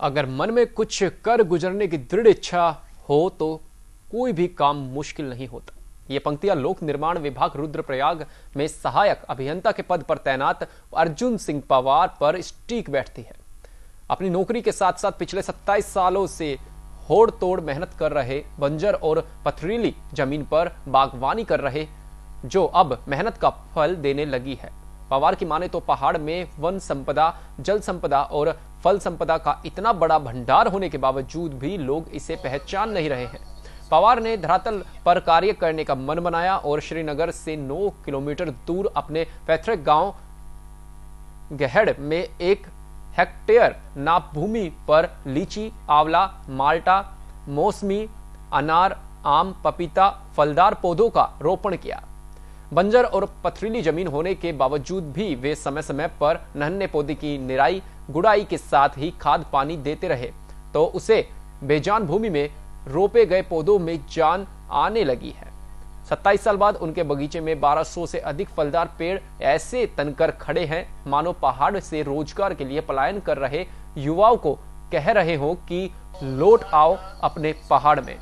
अगर मन में कुछ कर गुजरने की दृढ़ इच्छा हो तो कोई भी काम मुश्किल नहीं होता। ये पंक्तियाँ लोक निर्माण विभाग रुद्रप्रयाग में सहायक अभियंता के पद पर तैनात अर्जुन सिंह पवार पर स्टीक बैठती है। अपनी नौकरी के साथ साथ पिछले 27 सालों से होड़ तोड़ मेहनत कर रहे बंजर और पथरीली ज़मीन पर बागवानी कर रहे, जो अब मेहनत का फल देने लगी है। पवार की माने तो पहाड़ में वन संपदा, जल संपदा और फल संपदा का इतना बड़ा भंडार होने के बावजूद भी लोग इसे पहचान नहीं रहे हैं। पवार ने धरातल पर कार्य करने का मन बनाया और श्रीनगर से 9 किलोमीटर दूर अपने पैथ्रिक गाँव गहड़ में एक हेक्टेयर नाप भूमि पर लीची, आंवला, माल्टा, मौसमी, अनार, आम, पपीता, फलदार पौधों का रोपण किया। बंजर और पथरीली ज़मीन होने के बावजूद भी वे समय समय पर नन्हे पौधे की निराई गुड़ाई के साथ ही खाद पानी देते रहे तो उसे बेजान भूमि में रोपे गए पौधों में जान आने लगी है। 27 साल बाद उनके बगीचे में 1200 से अधिक फलदार पेड़ ऐसे तनकर खड़े हैं, मानो पहाड़ से रोज़गार के लिए पलायन कर रहे युवाओं को कह रहे हो कि लौट आओ अपने पहाड़ में।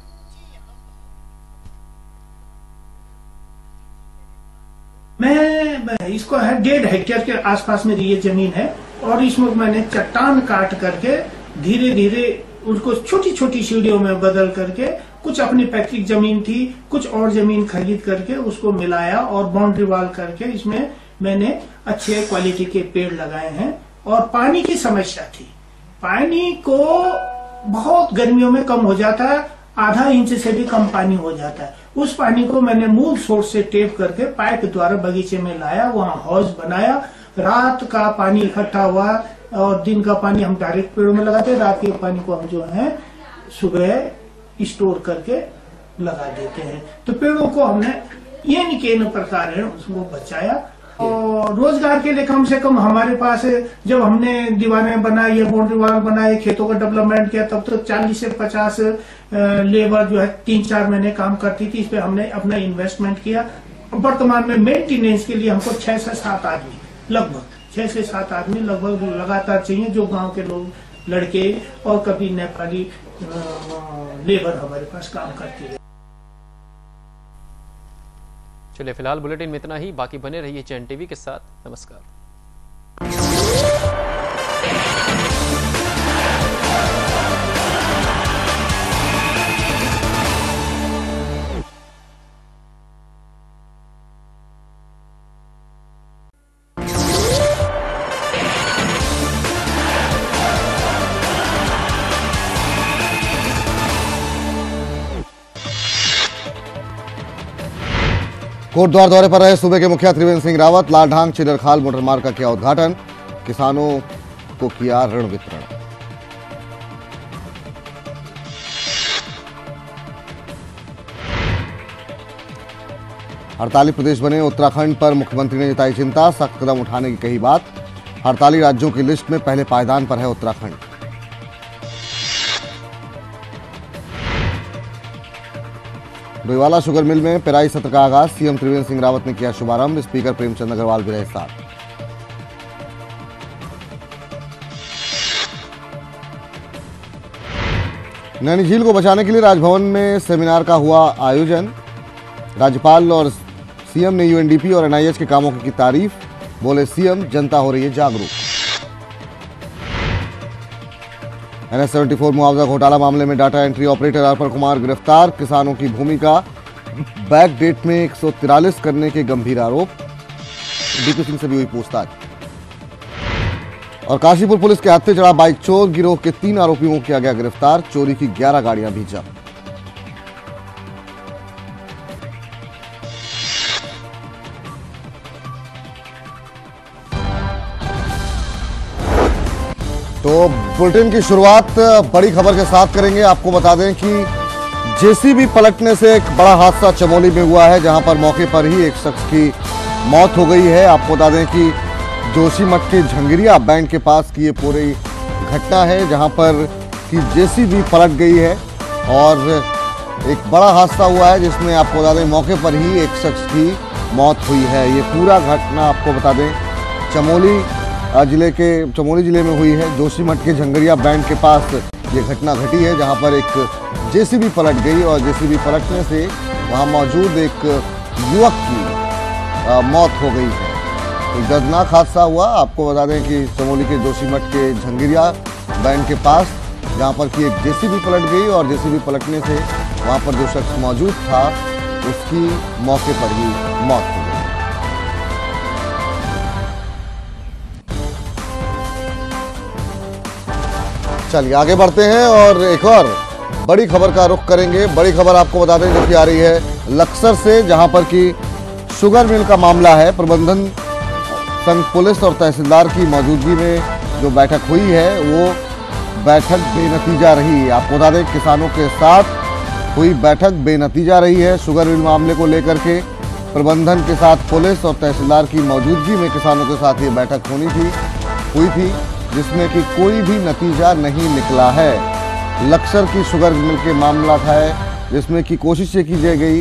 मैं इसको है, डेढ़ हेक्टेयर के आसपास मेरी ये ज़मीन है और इसमें मैंने चट्टान काट करके धीरे धीरे उसको छोटी छोटी सीढ़ियों में बदल करके कुछ अपनी पैतृक ज़मीन थी, कुछ और ज़मीन खरीद करके उसको मिलाया और बाउंड्री वाल करके इसमें मैंने अच्छे क्वालिटी के पेड़ लगाए हैं और पानी की समस्या थी। पानी को बहुत गर्मियों में कम हो जाता है, आधा इंच से भी कम पानी हो जाता है। उस पानी को मैंने मूल सोर्स से टेप करके पाइप द्वारा बगीचे में लाया, वहाँ हाउस बनाया रात का पानी इकट्ठा हुआ और दिन का पानी हम डायरेक्ट पेड़ों में लगाते रात के पानी को हम जो है सुबह स्टोर करके लगा देते हैं। तो पेड़ों को हमने, ये निकेन प्रकार है, उसको बचाया। और रोज़गार के लिए कम से कम हमारे पास, जब हमने दीवारें बनाई, या बाउंड्री वाल बनाए, खेतों का डेवलपमेंट किया, तब तो 40 से 50 लेबर जो है तीन चार महीने काम करती थी। इस पर हमने अपना इन्वेस्टमेंट किया। वर्तमान में मेंटेनेंस के लिए हमको छह से सात आदमी। लगभग छह से सात आदमी लगभग लगातार चाहिए, जो गाँव के लोग, लड़के और कभी नेपाली लेबर हमारे पास काम करती है। चलिए, फ़िलहाल बुलेटिन में इतना ही, बाकी बने रहिए चैन टीवी के साथ। नमस्कार। कोटद्वार दौरे पर रहे सूबे के मुखिया त्रिवेंद्र सिंह रावत, लालढांग चिलरखाल मोटर मार्ग का किया उद्घाटन। किसानों को किया ऋण वितरण। हड़ताली प्रदेश बने, उत्तराखंड पर मुख्यमंत्री ने जताई चिंता, सख्त कदम उठाने की कही बात। हड़ताली राज्यों की लिस्ट में पहले पायदान पर है उत्तराखंड। डोईवाला शुगर मिल में पेराई सत्र का आगाज़, सीएम त्रिवेंद्र सिंह रावत ने किया शुभारंभ, स्पीकर प्रेमचंद अग्रवाल भी रहे साथ। नैनी झील को बचाने के लिए राजभवन में सेमिनार का हुआ आयोजन। राज्यपाल और सीएम ने यूएनडीपी और एनआईएच के कामों की तारीफ़, बोले सीएम, जनता हो रही है जागरूक। एनएस सेवेंटी फोर मुआवजा घोटाला मामले में data entry operator Arpan Kumar गिरफ़्तार, किसानों की भूमिका, बैक डेट में एक सौ तिरालीस करने के गंभीर आरोप। डीपी सिंह से भी हुई पूछताछ। और काशीपुर पुलिस के हाथे चढ़ा बाइक चोर, गिरोह के तीन आरोपियों को किया गया गिरफ़्तार, चोरी की 11 गाड़ियाँ भी जब्त। तो बुलेटिन की शुरुआत बड़ी खबर के साथ करेंगे। आपको बता दें कि जेसीबी पलटने से एक बड़ा हादसा चमोली में हुआ है, जहाँ पर मौके पर ही एक शख्स की मौत हो गई है। आपको बता दें कि जोशीमठ के झंगरिया बैंड के पास की ये पूरी घटना है, जहाँ पर कि जेसीबी पलट गई है और एक बड़ा हादसा हुआ है, जिसमें आपको बता दें मौके पर ही एक शख्स की मौत हुई है। ये पूरा घटना आपको बता दें। चमोली ज़िले के, चमोली ज़िले में हुई है। जोशीमठ के झंगरिया बैंड के पास ये घटना घटी है, जहाँ पर एक जेसीबी पलट गई और जेसीबी पलटने से वहाँ मौजूद एक युवक की मौत हो गई है। एक दर्दनाक हादसा हुआ। आपको बता दें कि चमोली के जोशीमठ के झंगिरिया बैंड के पास जहाँ पर कि एक जेसीबी पलट गई और जेसीबी पलटने से वहाँ पर जो शख्स मौजूद था, उसकी मौके पर ही मौत हो गई। चलिए, आगे बढ़ते हैं और एक और बड़ी खबर का रुख करेंगे। बड़ी खबर आपको बता दें, जो कि आ रही है लक्सर से, जहाँ पर कि शुगर मिल का मामला है। प्रबंधन संघ पुलिस और तहसीलदार की मौजूदगी में जो बैठक हुई है, वो बैठक बेनतीजा रही आपको बता दें, किसानों के साथ हुई बैठक बेनतीजा रही है शुगर मिल मामले को लेकर के। प्रबंधन के साथ पुलिस और तहसीलदार की मौजूदगी में किसानों के साथ ये बैठक होनी थी, हुई थी। जिसमें कि कोई भी नतीजा नहीं निकला है। लक्सर की शुगर मिल के मामला था जिसमें कि कोशिश ये की गई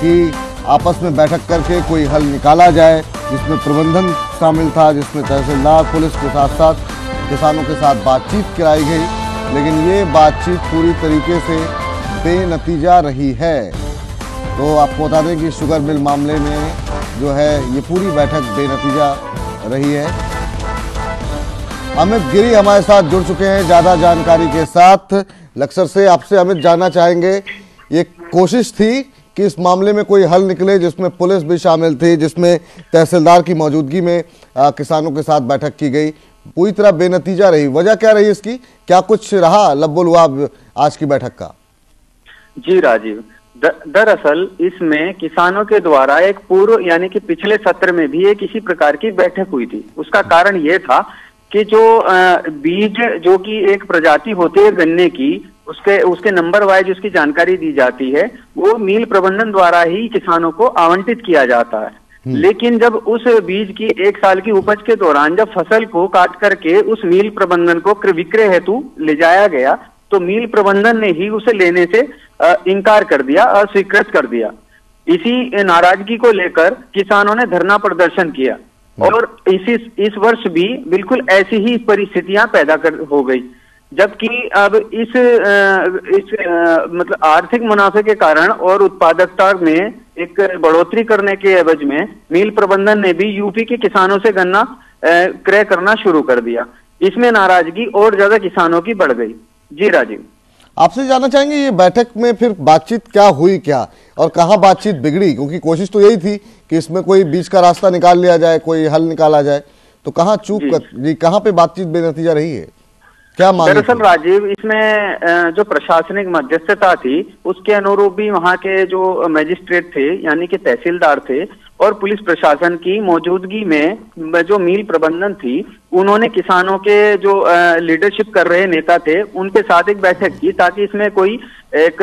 कि आपस में बैठक करके कोई हल निकाला जाए, जिसमें प्रबंधन शामिल था, जिसमें तहसीलदार, पुलिस के साथ साथ किसानों के साथ बातचीत कराई गई। लेकिन ये बातचीत पूरी तरीके से बेनतीजा रही है। तो आपको बता दें कि शुगर मिल मामले में जो है, ये पूरी बैठक बेनतीजा रही है। अमित गिरी हमारे साथ जुड़ चुके हैं ज़्यादा जानकारी के साथ। लक्सर से आपसे अमित जानना चाहेंगे ये कोशिश थी कि इस मामले में कोई हल निकले जिसमें पुलिस भी शामिल थी जिसमें तहसीलदार की मौजूदगी में आ, किसानों के साथ बैठक की गई। पूरी तरह बेनतीजा रही। वजह क्या रही इसकी? क्या कुछ रहा लब्बुल हुआ आज की बैठक का? जी राजीव दरअसल इसमें किसानों के द्वारा एक पूर्व यानी कि पिछले सत्र में भी एक इसी प्रकार की बैठक हुई थी। उसका कारण ये था कि जो बीज जो कि एक प्रजाति होती है गन्ने की उसके उसके नंबर वाइज उसकी जानकारी दी जाती है वो मील प्रबंधन द्वारा ही किसानों को आवंटित किया जाता है। लेकिन जब उस बीज की एक साल की उपज के दौरान जब फ़सल को काट करके उस मील प्रबंधन को विक्रय हेतु ले जाया गया तो मील प्रबंधन ने ही उसे लेने से इनकार कर दिया अस्वीकृत कर दिया। इसी नाराज़गी को लेकर किसानों ने धरना प्रदर्शन किया। और इसी, इस वर्ष भी बिल्कुल ऐसी ही परिस्थितियाँ पैदा कर, हो गई। जबकि अब इस इस मतलब आर्थिक मुनाफे के कारण और उत्पादकता में एक बढ़ोतरी करने के एवज में मील प्रबंधन ने भी यूपी के किसानों से गन्ना क्रय करना शुरू कर दिया। इसमें नाराज़गी और ज़्यादा किसानों की बढ़ गई। जी राजीव। आपसे जानना चाहेंगे ये बैठक में फिर बातचीत क्या हुई क्या और कहाँ बातचीत बिगड़ी? क्योंकि कोशिश तो यही थी कि इसमें कोई बीच का रास्ता निकाल लिया जाए कोई हल निकाला जाए। तो कहाँ चूक जी। जी कहाँ पे बातचीत बेनतीजा रही है? क्या दरअसल राजीव, इसमें जो प्रशासनिक मध्यस्थता थी, उसके अनुरूप भी वहाँ के जो मजिस्ट्रेट थे, यानी कि तहसीलदार थे, और पुलिस प्रशासन की मौजूदगी में जो मील प्रबंधन थी, उन्होंने किसानों के जो लीडरशिप कर रहे नेता थे, उनके साथ एक बैठक की ताकि इसमें कोई एक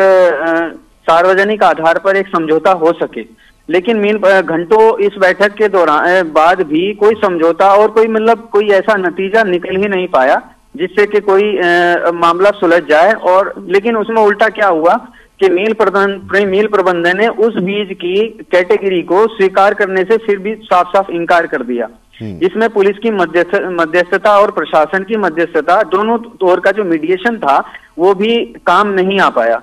सार्वजनिक आधार पर एक समझौता हो सके। लेकिन मीन घंटों इस बैठक के दौरान बाद भी कोई समझौता और कोई मतलब कोई ऐसा नतीजा निकल ही नहीं पाया। जिससे कि कोई अ, मामला सुलझ जाए और लेकिन उसमें उल्टा क्या हुआ कि मील प्रबंधन मील प्रबंधन ने उस बीज की कैटेगरी को स्वीकार करने से फिर भी साफ़ साफ़ इनकार कर दिया। इसमें पुलिस की मध्यस्थ मध्यस्थता और प्रशासन की मध्यस्थता दोनों तौर का जो मीडिएशन था वो भी काम नहीं आ पाया।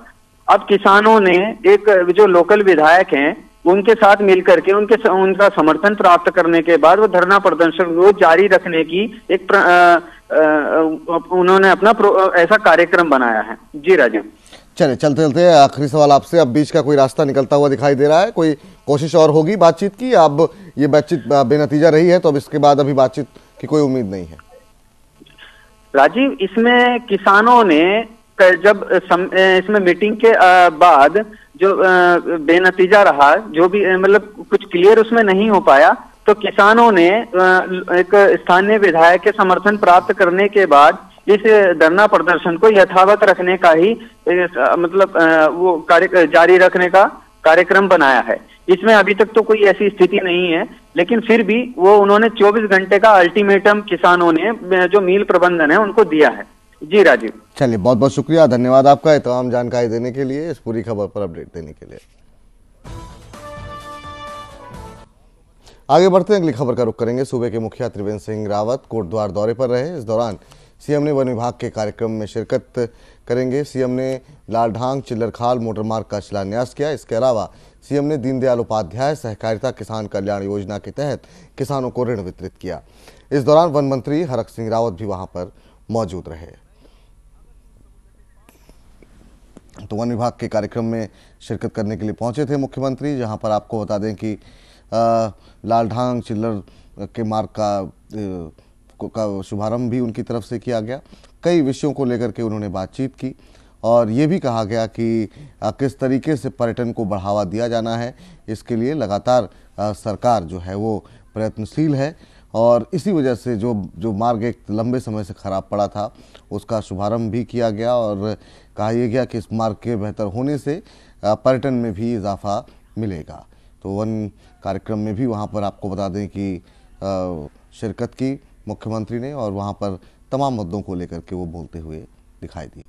अब किसानों ने एक जो लोकल विधायक हैं उनके साथ मिलकर के उनके उनका समर्थन प्राप्त करने के बाद वो धरना प्रदर्शन को जारी रखने की एक प्र, अ, अ, उन्होंने अपना ऐसा कार्यक्रम बनाया है। जी राजीव चले चलते चलते आखिरी सवाल आपसे। अब बीच का कोई रास्ता निकलता हुआ दिखाई दे रहा है? कोई कोशिश और होगी बातचीत की? अब ये बातचीत बेनतीजा रही है तो अब इसके बाद अभी बातचीत की कोई उम्मीद नहीं है। राजीव इसमें किसानों ने जब सम, इसमें मीटिंग के बाद जो बेनतीजा रहा जो भी मतलब कुछ क्लियर उसमें नहीं हो पाया तो किसानों ने एक स्थानीय विधायक के समर्थन प्राप्त करने के बाद इस धरना प्रदर्शन को यथावत रखने का ही मतलब वो कार्य जारी रखने का कार्यक्रम बनाया है। इसमें अभी तक तो कोई ऐसी स्थिति नहीं है लेकिन फिर भी वो उन्होंने 24 घंटे का अल्टीमेटम किसानों ने जो मील प्रबंधन है उनको दिया है। जी, राजीव। चलिए बहुत बहुत शुक्रिया, धन्यवाद आपका तमाम जानकारी देने के लिए, इस पूरी खबर पर अपडेट देने के लिए। आगे बढ़ते हैं, अगली खबर का रुख करेंगे। सूबे के मुखिया त्रिवेंद्र सिंह रावत कोटद्वार दौरे पर रहे। इस दौरान सीएम ने वन विभाग के कार्यक्रम में शिरकत करेंगे। सीएम ने लालढांग, चिल्लरखाल मोटर मार्ग का शिलान्यास किया। इसके अलावा सीएम ने दीनदयाल उपाध्याय सहकारिता किसान कल्याण योजना के तहत किसानों को ऋण वितरित किया। इस दौरान वन मंत्री हरक सिंह रावत भी वहाँ पर मौजूद रहे। तो वन विभाग के कार्यक्रम में शिरकत करने के लिए पहुँचे थे मुख्यमंत्री, जहाँ पर आपको बता दें कि लालढांग, चिल्लर के मार्ग का का शुभारंभ भी उनकी तरफ़ से किया गया। कई विषयों को लेकर के उन्होंने बातचीत की और ये भी कहा गया कि किस तरीके से पर्यटन को बढ़ावा दिया जाना है, इसके लिए लगातार सरकार जो है वो प्रयत्नशील है। और इसी वजह से जो जो मार्ग एक लंबे समय से ख़राब पड़ा था, उसका शुभारंभ भी किया गया और कहा यह गया कि इस मार्ग के बेहतर होने से पर्यटन में भी इजाफा मिलेगा। तो वन कार्यक्रम में भी वहाँ पर आपको बता दें कि शिरकत की मुख्यमंत्री ने और वहाँ पर तमाम मुद्दों को लेकर के वो बोलते हुए दिखाई दिए।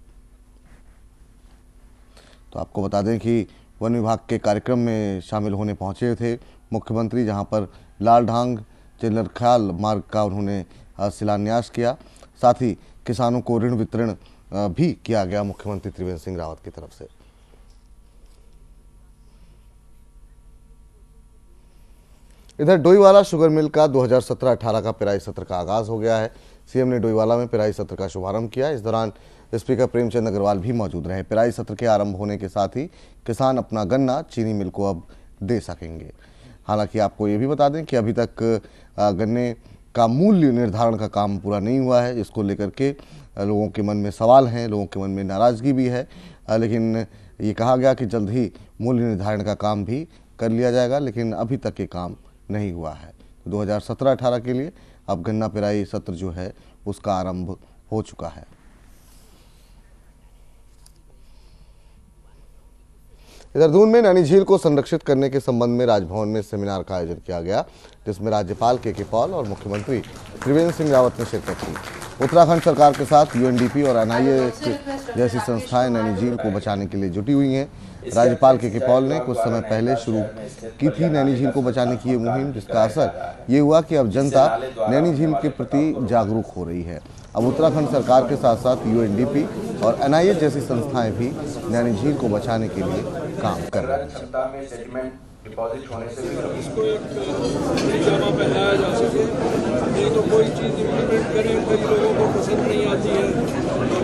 तो आपको बता दें कि वन विभाग के कार्यक्रम में शामिल होने पहुँचे थे मुख्यमंत्री, जहाँ पर लाल ढांग चिल्लरख्याल मार्ग का उन्होंने शिलान्यास किया। साथ ही किसानों को ऋण वितरण भी किया गया मुख्यमंत्री त्रिवेंद्र सिंह रावत की तरफ़ से। इधर डोईवाला शुगर मिल का 2017-18 का पिराई सत्र का आगाज़ हो गया है। सीएम ने डोईवाला में पिराई सत्र का शुभारंभ किया। इस दौरान स्पीकर प्रेमचंद अग्रवाल भी मौजूद रहे। पिराई सत्र के आरंभ होने के साथ ही किसान अपना गन्ना, चीनी मिल को अब दे सकेंगे। हालाँकि आपको ये भी बता दें कि अभी तक गन्ने का मूल्य निर्धारण का काम पूरा नहीं हुआ है। इसको लेकर के लोगों के मन में सवाल हैं, लोगों के मन में नाराज़गी भी है। लेकिन ये कहा गया कि जल्द ही मूल्य निर्धारण का काम भी कर लिया जाएगा, लेकिन अभी तक ये काम नहीं हुआ है। तो 2017-18 के लिए अब गन्ना पिराई सत्र जो है, उसका आरंभ हो चुका है। इधर दून में नैनी झील को संरक्षित करने के संबंध में राजभवन में सेमिनार का आयोजन किया गया, जिसमें राज्यपाल के के पॉल और मुख्यमंत्री त्रिवेंद्र सिंह रावत ने शिरकत की। उत्तराखंड सरकार के साथ यूएनडीपी और एनआईए जैसी संस्थाएँ नैनी झील को बचाने के लिए जुटी हुई हैं। राज्यपाल के के पॉल ने कुछ समय पहले शुरू की थी नैनी झील को बचाने की ये मुहिम, जिसका असर ये हुआ कि अब जनता नैनी झील के प्रति जागरूक हो रही है। अब उत्तराखंड सरकार के साथ साथ यूएनडीपी और एनआईए जैसी संस्थाएँ भी नैनी झील को बचाने के लिए काम कर रहे हैं। डिपॉजिट होने से भी इसको एक जा सके। नहीं तो कोई चीज़ इम्प्लीमेंट करें कई लोगों को पसंद नहीं आती है।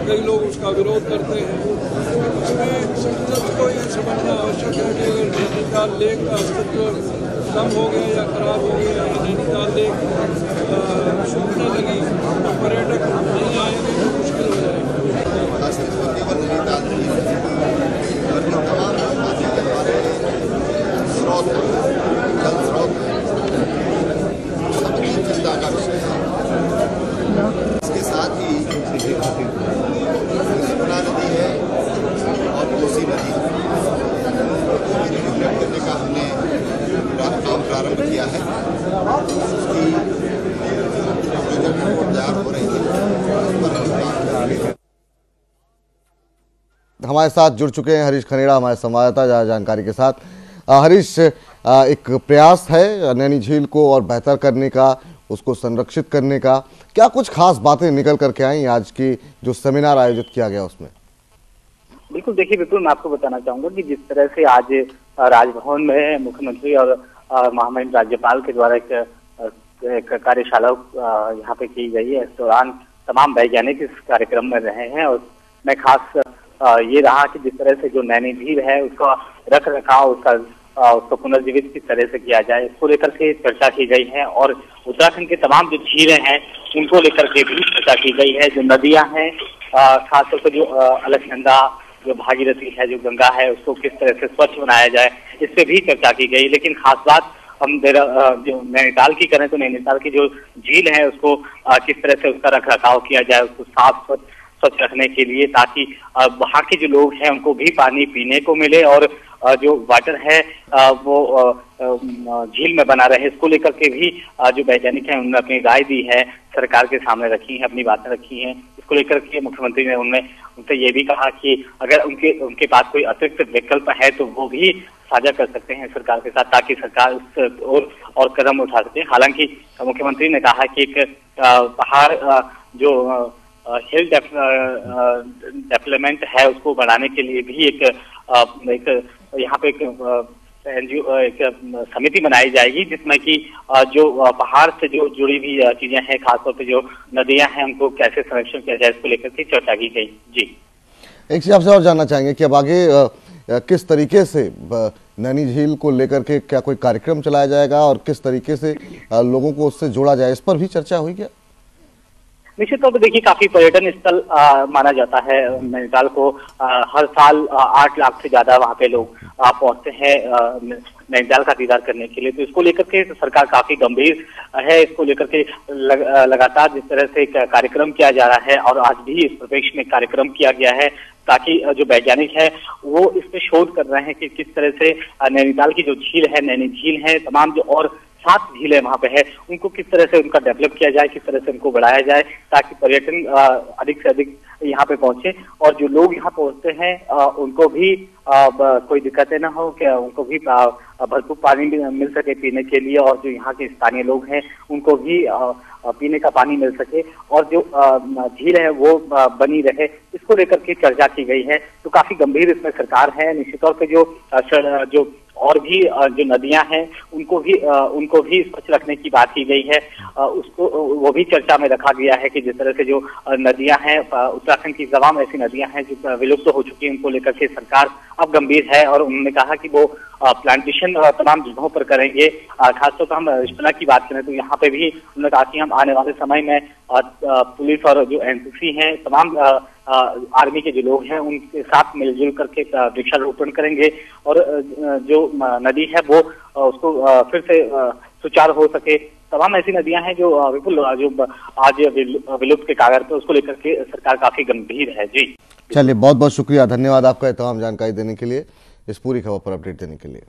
कई लोग उसका विरोध करते हैं। को ये समझना आवश्यक है कि अगर नैनीताल लेक का अस्तित्व कम हो गया या खराब हो गया या निकालते शूट न लगी तो पर्यटक नहीं आएँगे तो मुश्किल हो इसके साथ ही यमुना नदी है और कोसी नदी करने का हमने काम प्रारंभ किया है उसकी जो रिपोर्ट तैयार हो रही है हमारे साथ जुड़ चुके हैं। हरीश खनेड़ा हमारे संवाददाता जानकारी के साथ। हरीश एक प्रयास है नैनी झील को और बेहतर करने का उसको संरक्षित करने का। क्या कुछ खास बातें निकल करके आई आज की जो सेमिनार आयोजित किया गया उसमें? बिल्कुल देखिए बिल्कुल मैं आपको बताना चाहूँगा कि जिस तरह से आज राजभवन में मुख्यमंत्री और महामहिम राज्यपाल के द्वारा एक, एक कार्यशाला यहाँ पे की गई है। इस दौरान तमाम वैज्ञानिक इस कार्यक्रम में रहे हैं और मैं खास ये रहा कि जिस तरह से जो नैनी झील है, उसका रख रखाव उसका उसको पुनर्जीवित किस तरह से किया जाए इसको लेकर के चर्चा की गई है और उत्तराखंड के तमाम जो झीलें हैं, उनको लेकर के भी चर्चा की गई है। जो नदियाँ हैं खासतौर पर जो अलखनंदा, जो भागीरथी है, जो गंगा है, उसको किस तरह से स्वच्छ बनाया जाए, इस पर भी चर्चा की गई। लेकिन खास बात, हम जो नैनीताल की करें तो नैनीताल की जो झील है, उसको किस तरह से उसका रख रखाव किया जाए, उसको साफ़ स्वच्छ स्वच्छ रखने के लिए ताकि वहाँ के जो लोग हैं उनको भी पानी पीने को मिले और जो वाटर है वो झील में बना रहे, इसको लेकर के भी जो वैज्ञानिक हैं उन्होंने अपनी राय दी है, सरकार के सामने रखी है, अपनी बातें रखी हैं, इसको लेकर के मुख्यमंत्री ने उनमें, उनसे ये भी कहा कि अगर उनके उनके पास कोई अतिरिक्त विकल्प है तो वो भी साझा कर सकते हैं सरकार के साथ ताकि सरकार उस और और कदम उठा सके। हालाँकि मुख्यमंत्री ने कहा कि एक पहाड़ जो हिल डेवलपमेंट है उसको बढ़ाने के लिए भी एक एक, यहाँ पे एक एनजीओ एक समिति बनाई जाएगी जिसमें कि जो पहाड़ से जो जुड़ी हुई चीज़ें हैं, खासतौर पे जो नदियाँ हैं, उनको कैसे संरक्षण किया जाए इसको लेकर के चर्चा की गई। जी। एक चीज़ आपसे और जानना चाहेंगे कि अब आगे किस तरीके से नैनी झील को लेकर के क्या कोई कार्यक्रम चलाया जाएगा और किस तरीके से लोगों को उससे जोड़ा जाए, इस पर भी चर्चा हुई क्या? निश्चित तौर पर देखिए काफ़ी पर्यटन स्थल माना जाता है नैनीताल को आ, हर साल आठ लाख से ज़्यादा वहाँ पे लोग पहुँचते हैं नैनीताल का दीदार करने के लिए। तो इसको लेकर के सरकार काफ़ी गंभीर है इसको लेकर के लग, लगातार जिस तरह से कार्यक्रम किया जा रहा है और आज भी इस प्रवेश में कार्यक्रम किया गया है ताकि जो वैज्ञानिक है वो इस पे शोध कर रहे हैं कि किस तरह से नैनीताल की जो झील है नैनी झील है तमाम जो और सात झीलें वहाँ पे है। उनको किस तरह से उनका डेवलप किया जाए, किस तरह से उनको बढ़ाया जाए, ताकि पर्यटन अधिक से अधिक यहाँ पे पहुँचे। और जो लोग यहाँ पहुँचते हैं उनको भी कोई दिक्कतें ना हो कि उनको भी भरपूर पानी मिल सके पीने के लिए, और जो यहाँ के स्थानीय लोग हैं, उनको भी पीने का पानी मिल सके। और जो झील है, वो बनी रहे। इसको लेकर के चर्चा की गई है। तो काफ़ी गंभीर इसमें सरकार है। निश्चित तौर पर जो जो और भी जो नदियाँ हैं, उनको भी उनको भी स्वच्छ रखने की बात की गई है। उसको वो भी चर्चा में रखा गया है कि जिस तरह से जो नदियाँ हैं उत्तराखंड की तमाम ऐसी नदियाँ हैं, जो विलुप्त हो चुकी हैं, उनको लेकर के सरकार अब गंभीर है और उन्होंने कहा कि वो प्लांटेशन तमाम जगहों पर करेंगे। खासतौर पर हम रिश्पला की बात करें तो यहाँ पे भी उन्होंने कहा कि हम आने वाले समय में पुलिस और जो एनसीसी हैं, तमाम आर्मी के जो लोग हैं, उनके साथ मिलजुल करके वृक्षारोपण करेंगे और जो नदी है, वो उसको फिर से सुचारू हो सके। तमाम ऐसी नदियाँ हैं जो विपुल जो, आज विलुप्त के कागज़ पर उसको लेकर के सरकार काफ़ी गंभीर है। जी। चलिए बहुत बहुत शुक्रिया। धन्यवाद आपका तमाम जानकारी देने के लिए, इस पूरी खबर पर अपडेट देने के लिए।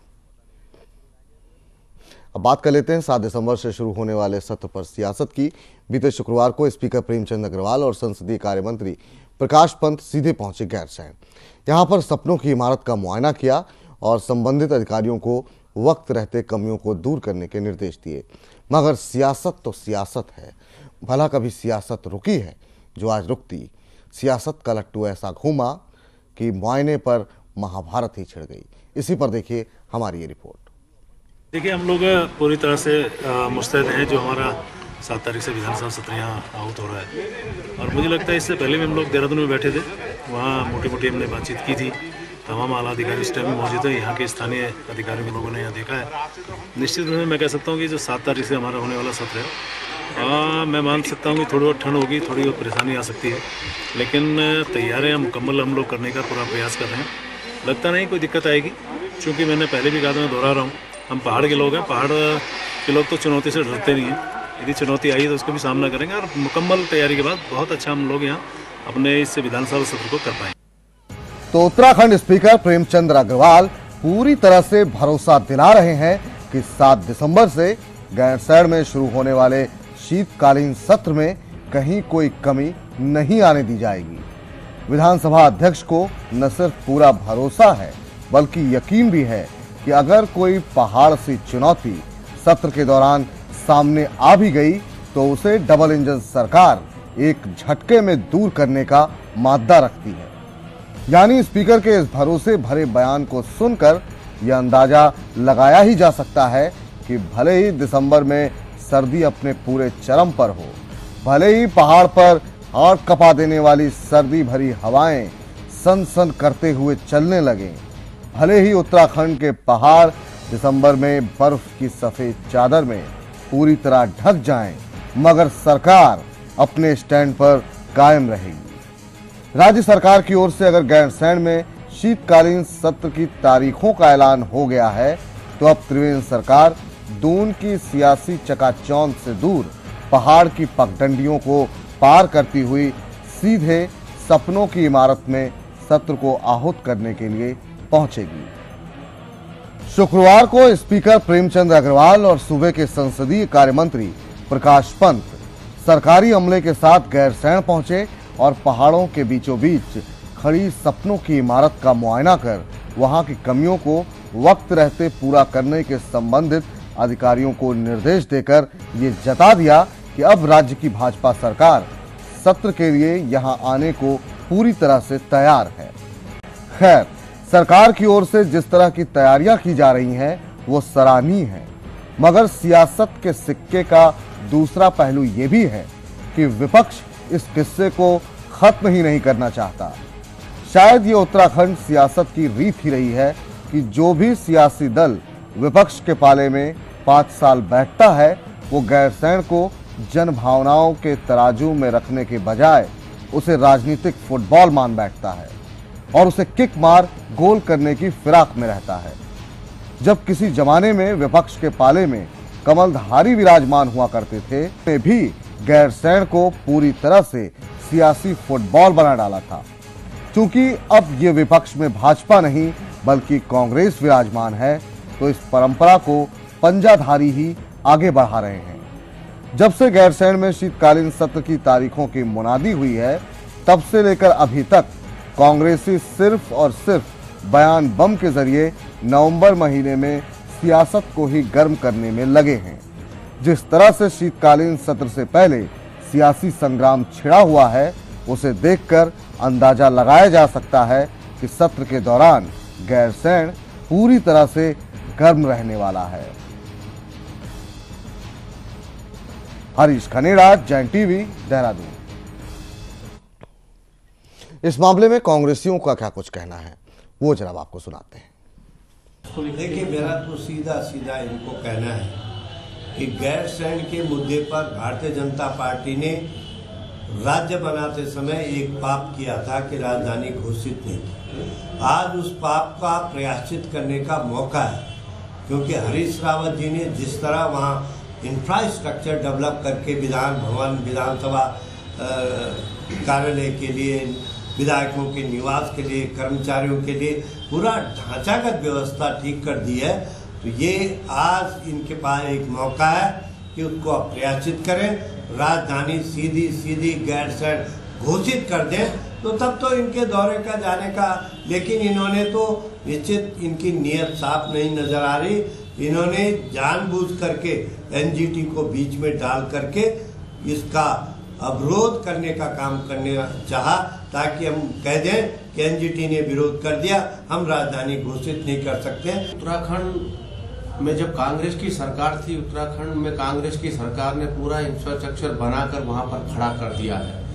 अब बात कर लेते हैं सात दिसंबर से शुरू होने वाले सत्र पर सियासत की। बीते शुक्रवार को स्पीकर प्रेमचंद अग्रवाल और संसदीय कार्य मंत्री प्रकाश पंत सीधे पहुँचे गैरसैंण यहाँ पर सपनों की इमारत का मुआयना किया और संबंधित अधिकारियों को वक्त रहते कमियों को दूर करने के निर्देश दिए। मगर सियासत तो सियासत है, भला कभी सियासत रुकी है जो आज रुकती। सियासत का लट्टू ऐसा घूमा कि मुआयने पर महाभारत ही छिड़ गई। इसी पर देखिए हमारी ये रिपोर्ट। देखिए हम लोग पूरी तरह से मुस्तैद हैं जो हमारा सात तारीख से विधानसभा सत्र यहाँ आउट हो रहा है। और मुझे लगता है इससे पहले भी हम लोग देहरादून में बैठे थे। वहाँ मोटी मोटी हमने बातचीत की थी। तमाम आला अधिकारी उस टाइम मौजूद हैं। यहाँ के स्थानीय अधिकारियों लोगों ने यहाँ देखा है। निश्चित रूप से मैं कह सकता हूँ कि जो सात तारीख से हमारा होने वाला सत्र है आ, मैं मान सकता हूँ कि थोड़ी बहुत ठंड होगी थोड़ी बहुत परेशानी आ सकती है। लेकिन तैयारियाँ मुकम्मल हम लोग करने का पूरा प्रयास कर रहे हैं। लगता नहीं कोई दिक्कत आएगी। क्योंकि मैंने पहले भी कहा था मैं दोहरा रहा हूँ। हम पहाड़ के लोग हैं, पहाड़ के लोग तो चुनौती से डरते नहीं हैं। यदि चुनौती आई है तो उसका भी सामना करेंगे और मुकम्मल तैयारी के बाद बहुत अच्छा हम लोग यहाँ अपने इस विधानसभा सत्र को कर पाएँगे। तो उत्तराखंड स्पीकर प्रेमचंद्र अग्रवाल पूरी तरह से भरोसा दिला रहे हैं कि 7 दिसंबर से गैरसैंण में शुरू होने वाले शीतकालीन सत्र में कहीं कोई कमी नहीं आने दी जाएगी। विधानसभा अध्यक्ष को न सिर्फ़ पूरा भरोसा है, बल्कि यकीन भी है कि अगर कोई पहाड़ सी चुनौती सत्र के दौरान सामने आ भी गई तो उसे डबल इंजन सरकार एक झटके में दूर करने का मादा रखती है। यानी स्पीकर के इस भरोसे भरे बयान को सुनकर यह अंदाज़ा लगाया ही जा सकता है कि भले ही दिसंबर में सर्दी अपने पूरे चरम पर हो, भले ही पहाड़ पर हाड़ कपा देने वाली सर्दी भरी हवाएँ सन सन करते हुए चलने लगें भले ही उत्तराखंड के पहाड़ दिसंबर में बर्फ़ की सफ़ेद चादर में पूरी तरह ढक जाएँ, मगर सरकार अपने स्टैंड पर कायम रहेगी। राज्य सरकार की ओर से अगर गैरसैंण में शीतकालीन सत्र की तारीखों का ऐलान हो गया है तो अब त्रिवेंद्र सरकार दून की सियासी चकाचौंध से दूर पहाड़ की पगडंडियों को पार करती हुई सीधे सपनों की इमारत में सत्र को आहूत करने के लिए पहुंचेगी। शुक्रवार को स्पीकर प्रेमचंद अग्रवाल और सूबे के संसदीय कार्य मंत्री प्रकाश पंत सरकारी अमले के साथ गैरसैण पहुँचे और पहाड़ों के बीचों बीच खड़ी सपनों की इमारत का मुआयना कर वहाँ की कमियों को वक्त रहते पूरा करने के संबंधित अधिकारियों को निर्देश देकर ये जता दिया कि अब राज्य की भाजपा सरकार सत्र के लिए यहाँ आने को पूरी तरह से तैयार है। खैर सरकार की ओर से जिस तरह की तैयारियाँ की जा रही हैं, वो सराहनीय है। मगर सियासत के सिक्के का दूसरा पहलू ये भी है कि विपक्ष इस किस्से को खत्म ही नहीं करना चाहता। शायद ये उत्तराखंड सियासत की रीत ही रही है कि जो भी सियासी दल विपक्ष के पाले में पाँच साल बैठता है, वो गैरसैंण को जन भावनाओं के तराजू में रखने के बजाय उसे राजनीतिक फुटबॉल मान बैठता है। और उसे किक मार, गोल करने की फिराक में रहता है। जब किसी जमाने में विपक्ष के पाले में कमलधारी विराजमान हुआ करते थे ने भी गैरसैंण को पूरी तरह से सियासी फुटबॉल बना डाला था। क्योंकि अब ये विपक्ष में भाजपा नहीं, बल्कि कांग्रेस विराजमान है तो इस परंपरा को पंजाधारी ही आगे बढ़ा रहे हैं। जब से गैरसैंण में शीतकालीन सत्र की तारीखों की मुनादी हुई है, तब से लेकर अभी तक कांग्रेसी सिर्फ़ और सिर्फ़ बयान बम के ज़रिए नवंबर महीने में सियासत को ही गर्म करने में लगे हैं। जिस तरह से शीतकालीन सत्र से पहले सियासी संग्राम छिड़ा हुआ है, उसे देखकर अंदाज़ा लगाया जा सकता है कि सत्र के दौरान गैरसैंण पूरी तरह से गर्म रहने वाला है। हरीश खनेड़ा, जैन टीवी, देहरादून। इस मामले में कांग्रेसियों का क्या कुछ कहना है? वो जरा आपको सुनाते हैं। देखिए, मेरा तो सीधा सीधा इनको कहना है कि गैर सैन्य के मुद्दे पर भारतीय जनता पार्टी ने राज्य बनाते समय एक पाप किया था कि राजधानी घोषित नहीं थी। आज उस पाप का प्रयाश्चित करने का मौका है, क्योंकि हरीश रावत जी ने जिस तरह वहाँ इंफ्रास्ट्रक्चर डेवलप करके विधान, भवन, विधानसभा कार्यालय के लिए विधायकों के निवास के लिए, कर्मचारियों के लिए पूरा ढांचागत व्यवस्था ठीक कर दी है। तो ये आज इनके पास एक मौका है कि उसको अप्रयाचित करें, राजधानी सीधी सीधी, गैर सैड घोषित कर दें। तो तब तो इनके दौरे का जाने का, लेकिन इन्होंने तो निश्चित इनकी नीयत साफ़ नहीं नज़र आ रही। इन्होंने जानबूझ करके एनजीटी को बीच में डाल करके इसका अवरोध करने का काम करने चाहा ताकि हम कह दें कि एनजीटी ने विरोध कर दिया, हम राजधानी घोषित नहीं कर सकते। उत्तराखंड में जब कांग्रेस की सरकार थी, उत्तराखंड में कांग्रेस की सरकार ने पूरा इंफ्रास्ट्रक्चर बनाकर वहाँ पर खड़ा कर दिया है।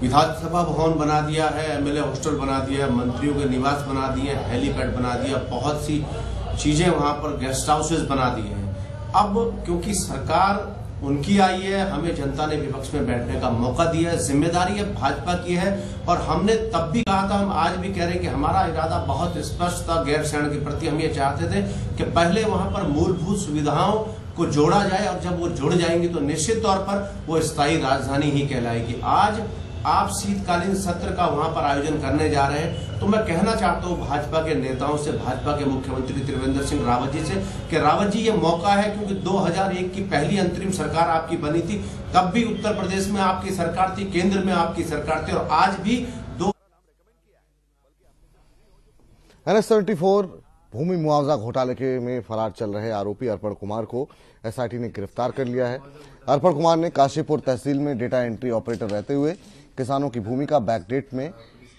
विधानसभा भवन बना दिया है एमएलए हॉस्टल बना दिया है, मंत्रियों के निवास बना दिए हेलीपैड बना दिया बहुत सी चीज़ें वहाँ पर गेस्ट हाउसेज बना दिए हैं। अब क्योंकि सरकार उनकी आई है, हमें जनता ने विपक्ष में बैठने का मौका दिया है, ज़िम्मेदारी अब भाजपा की है, और हमने तब भी कहा था, हम आज भी कह रहे हैं कि हमारा इरादा बहुत स्पष्ट था, गैर सैण के प्रति हम ये चाहते थे कि पहले वहाँ पर मूलभूत सुविधाओं को जोड़ा जाए, और जब वो जुड़ जाएँगी तो निश्चित तौर पर वो स्थायी राजधानी ही कहलाएगी। आज आप शीतकालीन सत्र का वहाँ पर आयोजन करने जा रहे हैं तो मैं कहना चाहता हूँ भाजपा के नेताओं से, भाजपा के मुख्यमंत्री त्रिवेंद्र सिंह रावत जी से कि रावत जी, ये मौका है क्योंकि 2001 की पहली अंतरिम सरकार आपकी बनी थी। तब भी उत्तर प्रदेश में आपकी सरकार थी, केंद्र में आपकी सरकार थी और आज भी दो सेवेंटी भूमि मुआवजा घोटाले के में फरार चल रहे आरोपी अर्पण कुमार को एसआईटी ने गिरफ़्तार कर लिया है। अर्पण कुमार ने काशीपुर तहसील में डेटा एंट्री ऑपरेटर रहते हुए किसानों की भूमि का बैकडेट में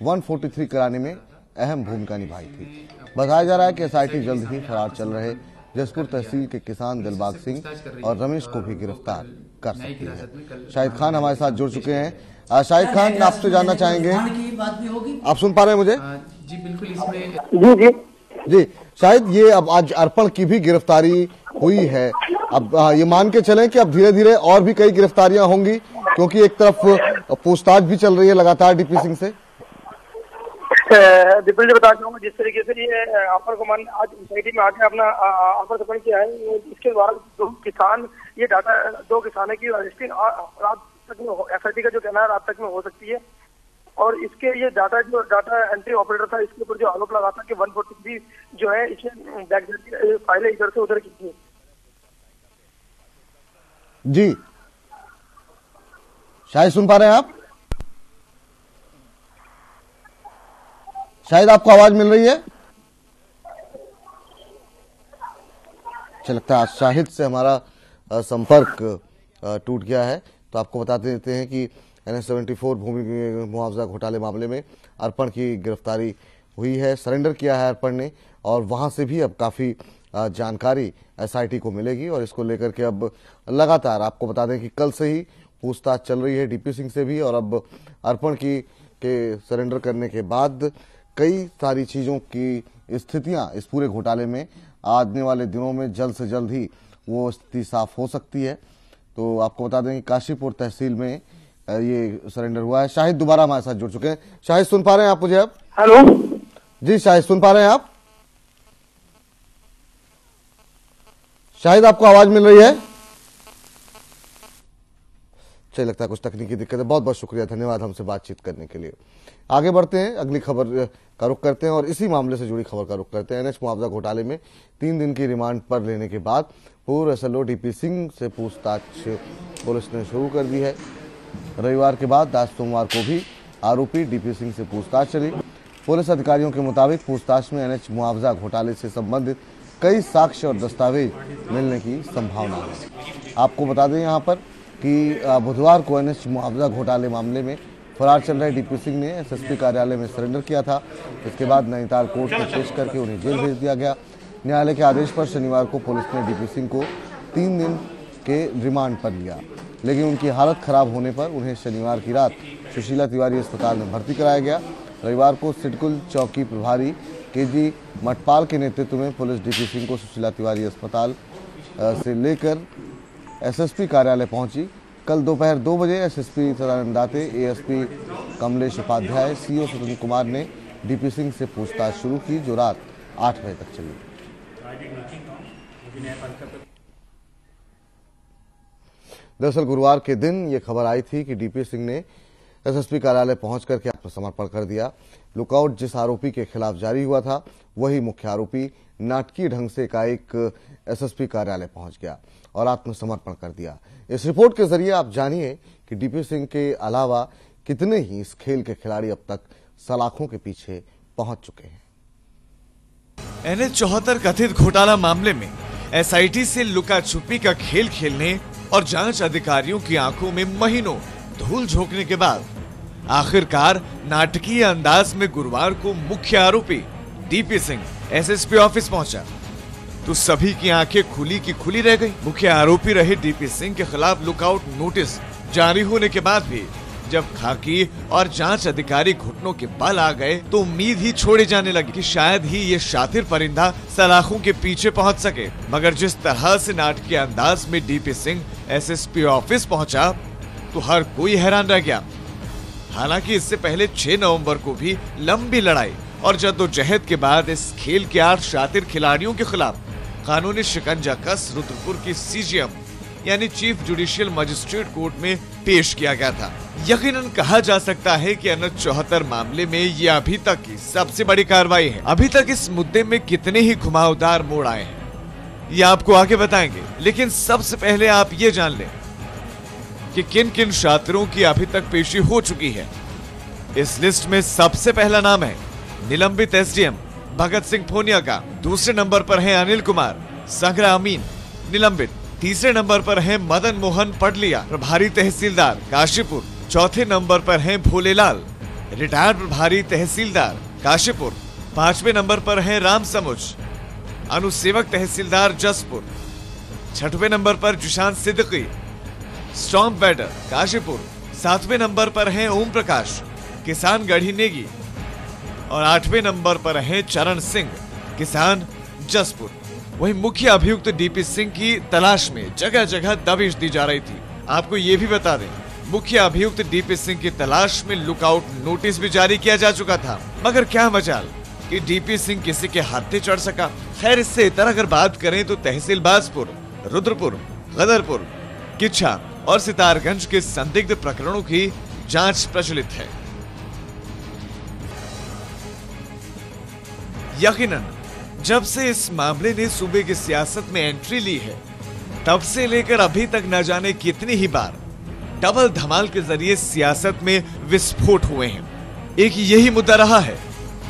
143 कराने में अहम भूमिका निभाई थी। बताया जा रहा है कि एसआईटी जल्द ही फरार चल रहे। जसपुर तहसील के किसान दिलबाग सिंह और रमेश को भी गिरफ़्तार कर सकती है। शाहिद खान हमारे साथ जुड़ चुके हैं। शाहिद खान आपसे जानना चाहेंगे। आप सुन पा रहे हैं मुझे? जी बिल्कुल इसमें जी जी। जी शायद ये अब आज अर्पण की भी गिरफ्तारी हुई है। अब ये मान के चले कि अब धीरे धीरे और भी कई गिरफ्तारियाँ होंगी क्योंकि एक तरफ़ पूछताछ भी चल रही है लगातार डीपी सिंह से। विपुल जी बताना चाहूँगा जिस तरीके से ये अपर कुमार आज सोसाइटी में आके अपना अपर समर्पण किया है इसके द्वारा दो किसान, ये डाटा, दो किसानों की रजिस्ट्री रात तक में एस का जो कहना है, रात तक में हो सकती है। और इसके ये डाटा, जो डाटा एंट्री ऑपरेटर था, इसके ऊपर जो आरोप लगा था कि वन फोर्टी थ्री जो है इसने फाइलें इधर से उधर की थी जी। शायद सुन पा रहे हैं आप? शायद आपको आवाज़ मिल रही है? अच्छा लगता है शाहिद से हमारा संपर्क टूट गया है। तो आपको बता देते हैं कि एन एस सेवेंटी फोर भूमि, मुआवजा घोटाले मामले में अर्पण की गिरफ्तारी हुई है, सरेंडर किया है अर्पण ने, और वहाँ से भी अब काफ़ी जानकारी एसआईटी को मिलेगी, और इसको लेकर के अब लगातार आपको बता दें कि कल से ही पूछताछ चल रही है डीपी सिंह से भी, और अब अर्पण की, के सरेंडर करने के बाद कई सारी चीज़ों की स्थितियाँ इस पूरे घोटाले में आने वाले दिनों में जल्द से जल्द ही वो स्थिति साफ़ हो सकती है। तो आपको बता दें कि काशीपुर तहसील में ये सरेंडर हुआ है। शाहिद दोबारा हमारे साथ जुड़ चुके हैं। शाहिद सुन पा रहे हैं आप मुझे अब? हेलो। जी शाहिद सुन पा रहे हैं आप? शाहिद आपको आवाज़ मिल रही है? चलिए लगता है कुछ तकनीकी दिक्कत है। बहुत बहुत शुक्रिया, धन्यवाद हमसे बातचीत करने के लिए। आगे बढ़ते हैं, अगली खबर का रुख करते हैं और इसी मामले से जुड़ी खबर का रुख करते हैं। एनएच मुआवजा घोटाले में तीन दिन की रिमांड पर लेने के बाद पूर्व एसएलओ डीपी सिंह से पूछताछ पुलिस ने शुरू कर दी है। रविवार के बाद, आज सोमवार को भी आरोपी डीपी सिंह से पूछताछ चली। पुलिस अधिकारियों के मुताबिक पूछताछ में एनएच मुआवजा घोटाले से संबंधित कई साक्ष्य और दस्तावेज़ मिलने की संभावना है। आपको बता दें, यहाँ पर कि बुधवार को एनएच मुआवजा घोटाले मामले में फरार चल रहे डीपी सिंह ने एसएसपी कार्यालय में सरेंडर किया था। इसके बाद नैनीताल कोर्ट में पेश करके उन्हें जेल भेज दिया गया। न्यायालय के आदेश पर शनिवार को पुलिस ने डीपी सिंह को तीन दिन के रिमांड पर लिया। लेकिन उनकी हालत खराब होने पर उन्हें शनिवार की रात सुशीला तिवारी अस्पताल में भर्ती कराया गया। रविवार को सिडकुल चौकी प्रभारी के जी मटपाल के नेतृत्व में पुलिस डीपी सिंह को सुशीला तिवारी अस्पताल से लेकर एसएसपी कार्यालय पहुँची। कल दोपहर दो बजे SSP Sadanand Date, ASP Kamlesh Upadhyay, CO Sunil Kumar ने डीपी सिंह से पूछताछ शुरू की, जो रात आठ बजे तक चली। दरअसल गुरुवार के दिन ये खबर आई थी कि डीपी सिंह ने एसएसपी कार्यालय पहुँच करके आत्मसमर्पण कर दिया। लुकआउट जिस आरोपी के खिलाफ जारी हुआ था, वही मुख्य आरोपी नाटकीय ढंग से एकाएक एसएसपी कार्यालय पहुँच गया। और आत्मसमर्पण कर दिया। इस रिपोर्ट के ज़रिए आप जानिए कि डीपी सिंह के अलावा कितने ही इस खेल के खिलाड़ी अब तक सलाखों के पीछे पहुँच चुके हैं। एनएच चौहत्तर कथित घोटाला मामले में एसआईटी से लुका छुपी का खेल खेलने और जाँच अधिकारियों की आँखों में महीनों धूल झोंकने के बाद आखिरकार नाटकीय अंदाज में गुरुवार को मुख्य आरोपी डीपी सिंह एसएसपी ऑफ़िस पहुँचा। तो सभी की आँखें खुली की खुली रह गई। मुख्य आरोपी रहे डीपी सिंह के खिलाफ लुकआउट नोटिस जारी होने के बाद भी, जब खाकी और जाँच अधिकारी घुटनों के बल आ गए तो उम्मीद ही छोड़े जाने लगी कि शायद ही ये शातिर परिंदा सलाखों के पीछे पहुँच सके। मगर जिस तरह से नाटकीय अंदाज में डीपी सिंह एसएसपी ऑफ़िस पहुँचा तो हर कोई हैरान रह गया। हालाँकि इससे पहले 6 नवंबर को भी लंबी लड़ाई और जद्दोजहद के बाद इस खेल के आठ शातिर खिलाड़ियों के खिलाफ कानूनी शिकंजा कस रुद्रपुर की सीजीएम, यानी चीफ जुडिशियल मजिस्ट्रेट कोर्ट में पेश किया गया था। यकीनन कहा जा सकता है कि अनंत चौहत्तर मामले में ये अभी तक की सबसे बड़ी कार्रवाई है। अभी तक इस मुद्दे में कितने ही घुमावदार मोड़ आए हैं, ये आपको आगे बताएँगे। लेकिन सबसे पहले आप ये जान लें कि किन किन छात्रों की अभी तक पेशी हो चुकी है। इस लिस्ट में सबसे पहला नाम है निलंबित एसडीएम भगत सिंह फोनिया का दूसरे नंबर पर है अनिल कुमार, संग्रह अमीन, निलंबित। तीसरे नंबर पर है मदन मोहन पडलिया, प्रभारी तहसीलदार, काशीपुर। चौथे नंबर पर है भोलेलाल, रिटायर्ड प्रभारी तहसीलदार, काशीपुर। पाँचवें नंबर पर है राम समुच, अनुसेवक तहसीलदार, जसपुर। छठवें नंबर पर जुशान सिद्दीकी, स्टॉम्प बैटर काशीपुर। सातवें नंबर पर है ओम प्रकाश किसान गढ़ी नेगी और आठवें नंबर पर है चरण सिंह, किसान जसपुर। वही मुख्य अभियुक्त डीपी सिंह की तलाश में जगह जगह दबिश दी जा रही थी। आपको ये भी बता दें, मुख्य अभियुक्त डीपी सिंह की तलाश में लुकआउट नोटिस भी जारी किया जा चुका था। मगर क्या मजाल कि डीपी सिंह किसी के हाथे चढ़ सका। खैर, इससे इतर अगर बात करें तो तहसील बाजपुर रुद्रपुर, गदरपुर, किच्छा और सितारगंज के संदिग्ध प्रकरणों की जाँच प्रचलित है। यकीनन, जब से इस मामले ने सूबे की सियासत में एंट्री ली है, तब से लेकर अभी तक न जाने कितनी ही बार डबल धमाल के ज़रिए सियासत में विस्फोट हुए हैं। एक यही मुद्दा रहा है,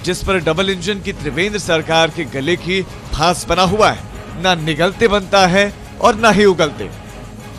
जिस पर डबल इंजन की त्रिवेंद्र सरकार के गले की फांस बना हुआ है। ना निगलते बनता है और ना ही उगलते।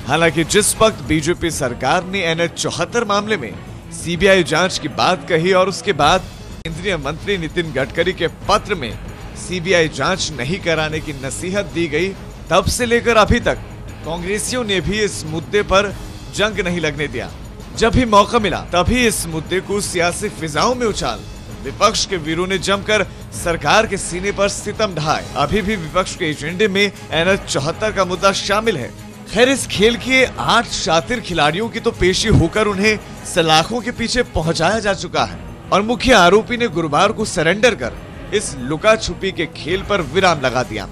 हालाँकि जिस वक्त बीजेपी सरकार ने एनएच चौहत्तर मामले में सीबीआई जाँच की बात कही और उसके बाद केंद्रीय मंत्री नितिन गडकरी के पत्र में सीबीआई जाँच नहीं कराने की नसीहत दी गई, तब से लेकर अभी तक कांग्रेसियों ने भी इस मुद्दे पर जंग नहीं लगने दिया। जब भी मौका मिला, तभी इस मुद्दे को सियासी फिजाओं में उछाल। विपक्ष के वीरों ने जमकर सरकार के सीने पर सितम ढाए अभी भी विपक्ष के एजेंडे में एनएच चौहत्तर का मुद्दा शामिल है। खैर, इस खेल के आठ शातिर खिलाड़ियों की तो पेशी होकर उन्हें सलाखों के पीछे पहुँचाया जा चुका है। और मुख्य आरोपी ने गुरुवार को सरेंडर कर इस लुका छुपी के खेल पर विराम लगा दिया।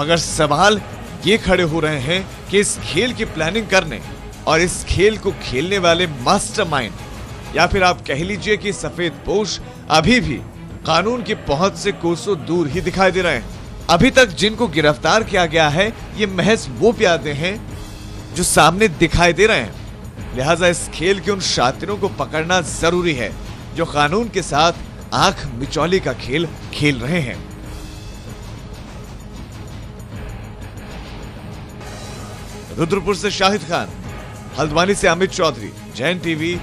मगर सवाल ये खड़े हो रहे हैं कि इस खेल की प्लानिंग करने और इस खेल को खेलने वाले मास्टरमाइंड या फिर आप कह लीजिए कि सफ़ेद पोष अभी भी कानून की पहुँच से कोसों दूर ही दिखाई दे रहे हैं। अभी तक जिनको गिरफ़्तार किया गया है, ये महज वो प्यादे हैं जो सामने दिखाई दे रहे हैं। लिहाजा इस खेल के उन शातिरों को पकड़ना ज़रूरी है। जो कानून के साथ आँख मिचौली का खेल खेल रहे हैं। रुद्रपुर से शाहिद खान, हल्द्वानी से अमित चौधरी, जैन टीवी,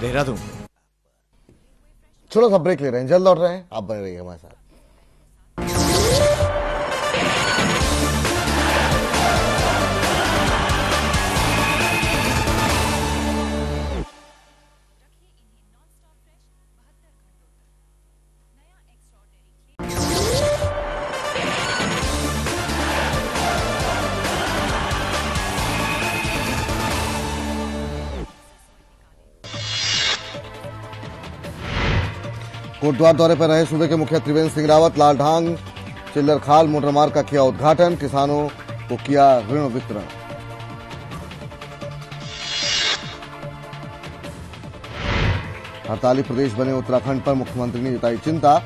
देहरादून। चलो, सब ब्रेक ले रहे हैं। जल्द लौट रहे हैं। आप बने रहिए हमारे साथ। कोटद्वार दौरे पर रहे सूबे के मुखिया त्रिवेंद्र सिंह रावत, लाल ढांग, चिल्लर खाल, मोटर मार्ग का किया उद्घाटन, किसानों को किया ऋण वितरण। हड़ताली प्रदेश बने उत्तराखंड पर मुख्यमंत्री ने जताई चिंता।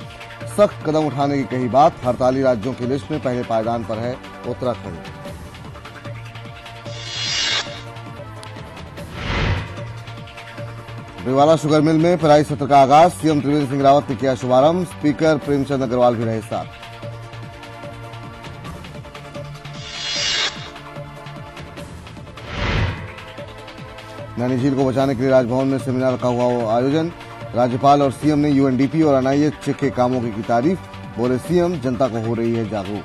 सख्त कदम उठाने की कही बात, हड़ताली राज्यों की लिस्ट में पहले पायदान पर है उत्तराखंड। रिवाला शुगर मिल में पेराई सत्र का आगाज़ सीएम त्रिवेंद्र सिंह रावत ने किया शुभारंभ स्पीकर प्रेमचंद अग्रवाल भी रहे साथ। नैनी झील को बचाने के लिए राजभवन में सेमिनार का हुआ आयोजन। राज्यपाल और सीएम ने यूएनडीपी और एनआईए चेक के कामों की, की तारीफ़ बोले सीएम जनता को हो रही है जागरूक।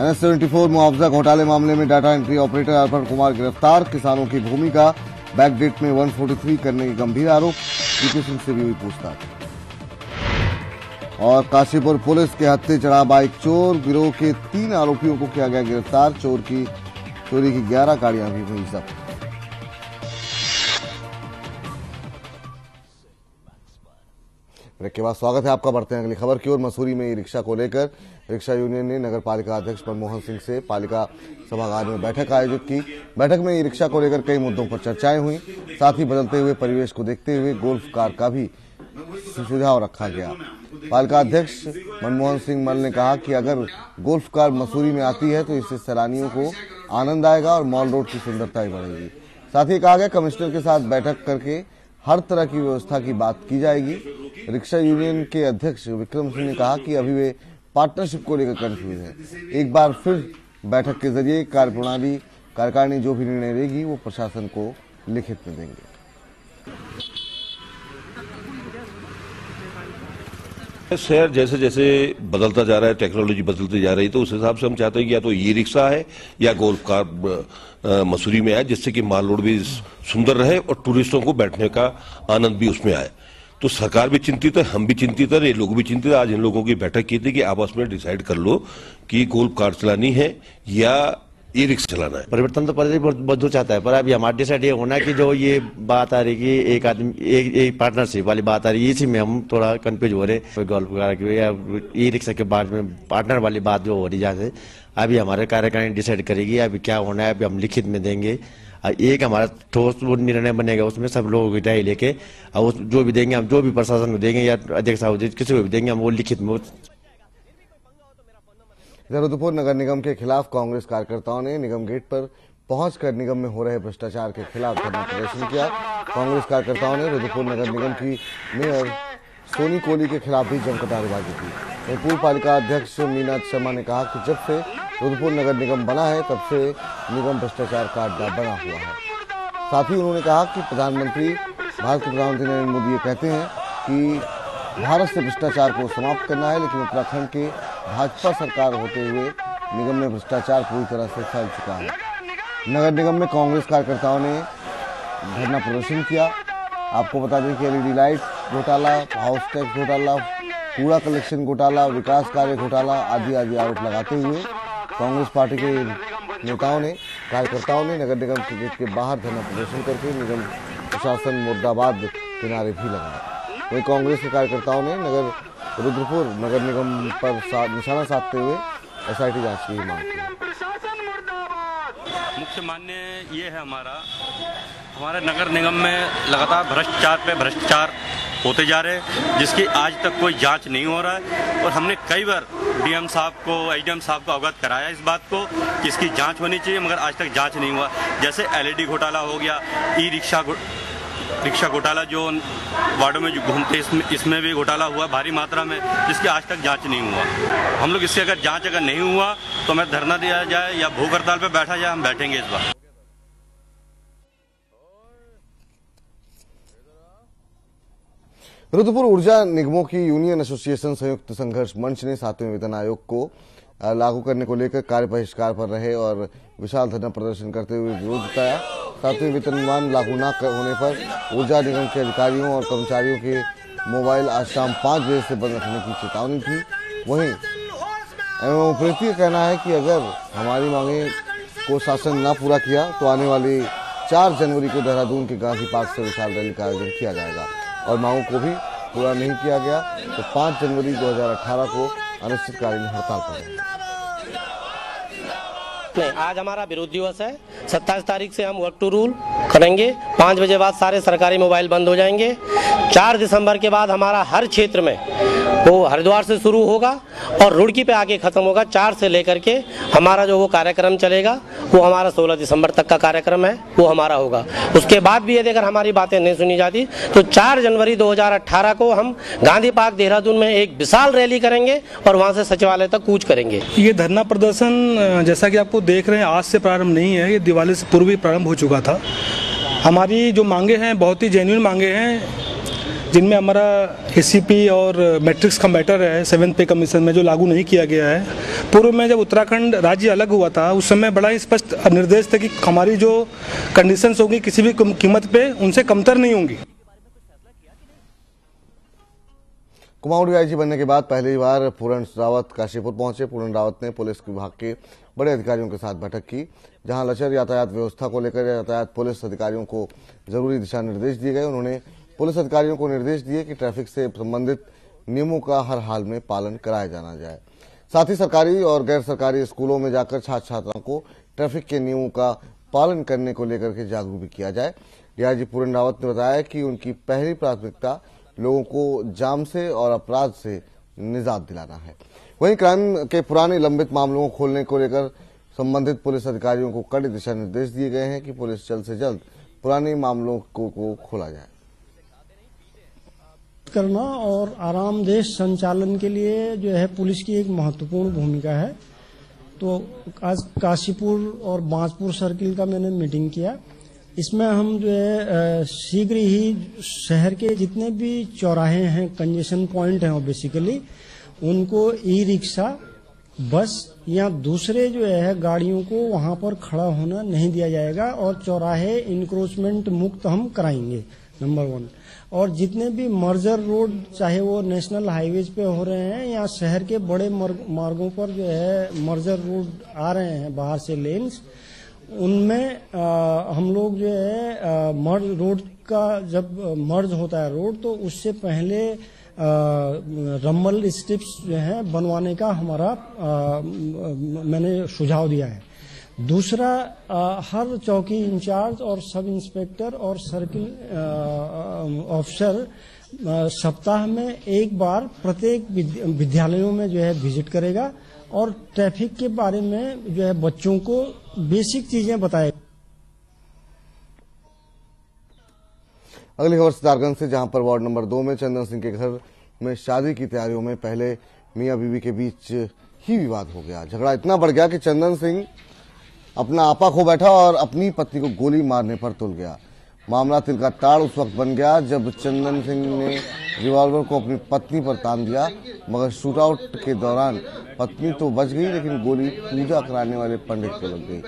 एनएस सेवेंटी फोर मुआवजा घोटाले मामले में data entry operator Arpan Kumar गिरफ़्तार, किसानों की भूमिका बैकडेट में 143 करने के गंभीर आरोप वीपी सिंह से भी हुई पूछताछ। और काशीपुर पुलिस के हत्थे चढ़ा बाइक चोर, गिरोह के तीन आरोपियों को किया गया गिरफ़्तार, चोर की, चोरी की 11 गाड़ियाँ भी हुई जब्त। ब्रेक के बाद स्वागत है आपका, बढ़ते हैं अगली खबर की ओर। मसूरी में ई रिक्शा को लेकर रिक्शा यूनियन ने नगर पालिका अध्यक्ष मनमोहन सिंह से पालिका सभागार में बैठक आयोजित की। बैठक में ई रिक्शा को लेकर कई मुद्दों पर चर्चाएँ हुई, साथ ही बदलते हुए परिवेश को देखते हुए गोल्फ कार का भी सुझाव रखा गया। पालिका अध्यक्ष मनमोहन सिंह मल ने कहा कि अगर गोल्फ कार मसूरी में आती है तो इससे सैलानियों को आनंद आएगा और मॉल रोड की सुंदरता भी बढ़ेगी। साथ ही कहा गया, कमिश्नर के साथ बैठक करके हर तरह की व्यवस्था की बात की जाएगी। रिक्शा यूनियन के अध्यक्ष विक्रम सिंह ने कहा कि अभी वे पार्टनरशिप को लेकर कंफ्यूज है। एक बार फिर बैठक के ज़रिए कार्यप्रणाली, कार्यकारिणी जो भी निर्णय लेगी, वो प्रशासन को लिखित में देंगे। शहर जैसे जैसे बदलता जा रहा है टेक्नोलॉजी बदलती जा रही है तो उस हिसाब से हम चाहते हैं कि या तो ई रिक्शा है, या गोल्फ कार मसूरी में आए, जिससे कि माल रोड भी सुंदर रहे और टूरिस्टों को बैठने का आनंद भी उसमें आए। तो सरकार भी चिंतित है हम भी चिंतित है ये लोग भी चिंतित है। आज इन लोगों की बैठक की थी कि आपस में डिसाइड कर लो कि गोल्फ कार चलानी है या ई रिक्शा चलाना है। परिवर्तन तो बदल चाहता है पर अभी हमारा डिसाइड ये होना कि जो ये बात आ रही कि एक आदमी एक, एक पार्टनरशिप वाली बात आ रही है इसी में हम थोड़ा कंफ्यूज हो रहे हैं। गोल्फ कार की या ई रिक्शा के बाद में पार्टनर वाली बात जो हो रही जैसे अभी हमारे कार्यकारिणी डिसाइड करेगी अभी क्या होना है अभी हम लिखित में देंगे। एक हमारा ठोस वो निर्णय बनेगा, उसमें सब लोगों की राय लेके, और उस जो भी देंगे हम, जो भी प्रशासन को देंगे या अध्यक्ष साहब किसी को भी देंगे, हम वो लिखित में इधर नगर निगम के खिलाफ कांग्रेस कार्यकर्ताओं ने निगम गेट पर पहुंचकर निगम में हो रहे भ्रष्टाचार के खिलाफ धरना प्रदर्शन किया। कांग्रेस कार्यकर्ताओं ने रुद्रपुर नगर निगम की मेयर सोनी कोहली के खिलाफ भी जमकर नारेबाजी की। पूर्व पालिका अध्यक्ष मीना शर्मा ने कहा कि जब से रुद्रपुर नगर निगम बना है, तब से निगम भ्रष्टाचार का अड्डा बना हुआ है। साथ ही उन्होंने कहा कि प्रधानमंत्री भारत के प्रधानमंत्री नरेंद्र मोदी ये कहते हैं कि भारत से भ्रष्टाचार को समाप्त करना है, लेकिन उत्तराखंड के भाजपा सरकार होते हुए निगम में भ्रष्टाचार पूरी तरह से फैल चुका है। नगर निगम में कांग्रेस कार्यकर्ताओं ने धरना प्रदर्शन किया। आपको बता दें कि एलईडी लाइट घोटाला, हाउस टैक्स घोटाला कूड़ा कलेक्शन घोटाला विकास कार्य घोटाला आदि आदि आरोप लगाते हुए कांग्रेस पार्टी के नेताओं ने, कार्यकर्ताओं ने, नगर निगम के गेट के बाहर धरना प्रदर्शन करके निगम प्रशासन मुर्दाबाद के नारे भी लगाए। वहीं कांग्रेस के कार्यकर्ताओं ने नगर रुद्रपुर नगर निगम पर निशाना साधते हुए एसआईटी जाँच की मांग की। मुख्य मान्य ये है हमारा, हमारे नगर निगम में लगातार भ्रष्टाचार पे भ्रष्टाचार होते जा रहे हैं, जिसकी आज तक कोई जाँच नहीं हो रहा है। और हमने कई बार डीएम साहब को एचडीएम साहब को अवगत कराया इस बात को, कि इसकी जाँच होनी चाहिए, मगर आज तक जाँच नहीं हुआ। जैसे एलईडी घोटाला हो गया ई रिक्शा रिक्शा घोटाला जो वार्डों में जो घूमते, इसमें इसमें भी घोटाला हुआ भारी मात्रा में, जिसकी आज तक जाँच नहीं हुआ। हम लोग इससे अगर जाँच अगर नहीं हुआ तो हमें धरना दिया जाए या भूख हड़ताल पर बैठा जाए, हम बैठेंगे इस बार। रुद्रपुर ऊर्जा निगमों की यूनियन एसोसिएशन संयुक्त संघर्ष मंच ने सातवें वेतन आयोग को लागू करने को लेकर कार्य बहिष्कार पर रहे और विशाल धरना प्रदर्शन करते हुए विरोध जताया। सातवें वेतनमान लागू न होने पर ऊर्जा निगम के अधिकारियों और कर्मचारियों के मोबाइल आज शाम पाँच बजे से बंद रखने की चेतावनी थी वहीं एवं उपरेती का कहना है कि अगर हमारी मांगे को शासन न पूरा किया तो आने वाली चार जनवरी को देहरादून के गांधी पार्क से विशाल रैली का आयोजन किया जाएगा। और मांगों को भी पूरा नहीं किया गया तो 5 जनवरी 2018 को अनिश्चितकालीन हड़ताल पर नहीं, आज हमारा विरोध दिवस है। सत्ताईस तारीख से हम वर्क टू रूल करेंगे। पाँच बजे बाद सारे सरकारी मोबाइल बंद हो जाएँगे। चार दिसंबर के बाद हमारा हर क्षेत्र में वो हरिद्वार से शुरू होगा और रुड़की पे आके खत्म होगा। चार से लेकर के हमारा जो वो कार्यक्रम चलेगा वो हमारा 16 दिसंबर तक का कार्यक्रम है, वो हमारा होगा। उसके बाद भी यदि अगर हमारी बातें नहीं सुनी जाती तो 4 जनवरी 2018 को हम गांधी पार्क देहरादून में एक विशाल रैली करेंगे और वहाँ से सचिवालय तक कूच करेंगे। ये धरना प्रदर्शन जैसा कि आपको देख रहे हैं, आज से प्रारंभ नहीं है, ये दिवाली से पूर्व ही प्रारंभ हो चुका था। हमारी जो मांगे हैं, बहुत ही जेन्यून मांगे हैं जिनमें हमारा ए और मैट्रिक्स का मैटर है सेवन पे कमीशन में जो लागू नहीं किया गया है। पूर्व में जब उत्तराखंड राज्य अलग हुआ था, उस समय बड़ा ही स्पष्ट निर्देश थे कि हमारी जो कंडीशंस होंगी किसी भी कीमत पे, उनसे कमतर नहीं होंगी। कुमाऊं डीआईजी बनने के बाद पहली बार पूरण रावत काशीपुर पहुँचे। पूरण रावत ने पुलिस विभाग के बड़े अधिकारियों के साथ बैठक की, जहाँ लचर यातायात व्यवस्था को लेकर यातायात पुलिस अधिकारियों को ज़रूरी दिशा निर्देश दिए गए। उन्होंने पुलिस अधिकारियों को निर्देश दिए कि ट्रैफ़िक से संबंधित नियमों का हर हाल में पालन कराया जाना जाए। साथ ही सरकारी और गैर सरकारी स्कूलों में जाकर छात्र छात्राओं को ट्रैफ़िक के नियमों का पालन करने को लेकर के जागरूक भी किया जाए। डीआईजी पूरन रावत ने बताया कि उनकी पहली प्राथमिकता लोगों को जाम से और अपराध से निजात दिलाना है। वहीं क्राइम के पुराने लंबित मामलों को खोलने को लेकर संबंधित पुलिस अधिकारियों को कड़े दिशा निर्देश दिए गए हैं कि पुलिस जल्द से जल्द पुराने मामलों को, को खोला जाए। करना और आरामदेह संचालन के लिए जो है पुलिस की एक महत्वपूर्ण भूमिका है। तो आज काशीपुर और बांसपुर सर्किल का मैंने मीटिंग किया। इसमें हम जो है शीघ्र ही शहर के जितने भी चौराहे हैं कंजेशन पॉइंट हैं बेसिकली उनको ई रिक्शा बस या दूसरे जो है गाड़ियों को वहाँ पर खड़ा होना नहीं दिया जाएगा और चौराहे इंक्रोचमेंट मुक्त हम कराएँगे नंबर वन और जितने भी मर्जर रोड चाहे वो नेशनल हाईवेज पे हो रहे हैं या शहर के बड़े मार्गों पर जो है मर्जर रोड आ रहे हैं बाहर से लेन्स उनमें हम लोग जो है मर्ज रोड का जब मर्ज होता है रोड तो उससे पहले रम्बल स्ट्रिप्स जो है बनवाने का हमारा आ, मैंने सुझाव दिया है। दूसरा आ, हर चौकी इंचार्ज और सब इंस्पेक्टर और सर्किल ऑफिसर सप्ताह में एक बार प्रत्येक विद्यालयों में जो है विज़िट करेगा और ट्रैफ़िक के बारे में जो है बच्चों को बेसिक चीज़ें बताएगा। अगली खबर सितारगंज से जहाँ पर वार्ड नंबर दो में चंदन सिंह के घर में शादी की तैयारियों में पहले मियाँ बीवी के बीच ही विवाद हो गया। झगड़ा इतना बढ़ गया कि चंदन सिंह अपना आपा खो बैठा और अपनी पत्नी को गोली मारने पर तुल गया। मामला तिल का ताड़ उस वक्त बन गया जब चंदन सिंह ने रिवॉल्वर को अपनी पत्नी पर तान दिया, मगर शूटआउट के दौरान पत्नी तो बच गई, लेकिन गोली पूजा कराने वाले पंडित को लग गई।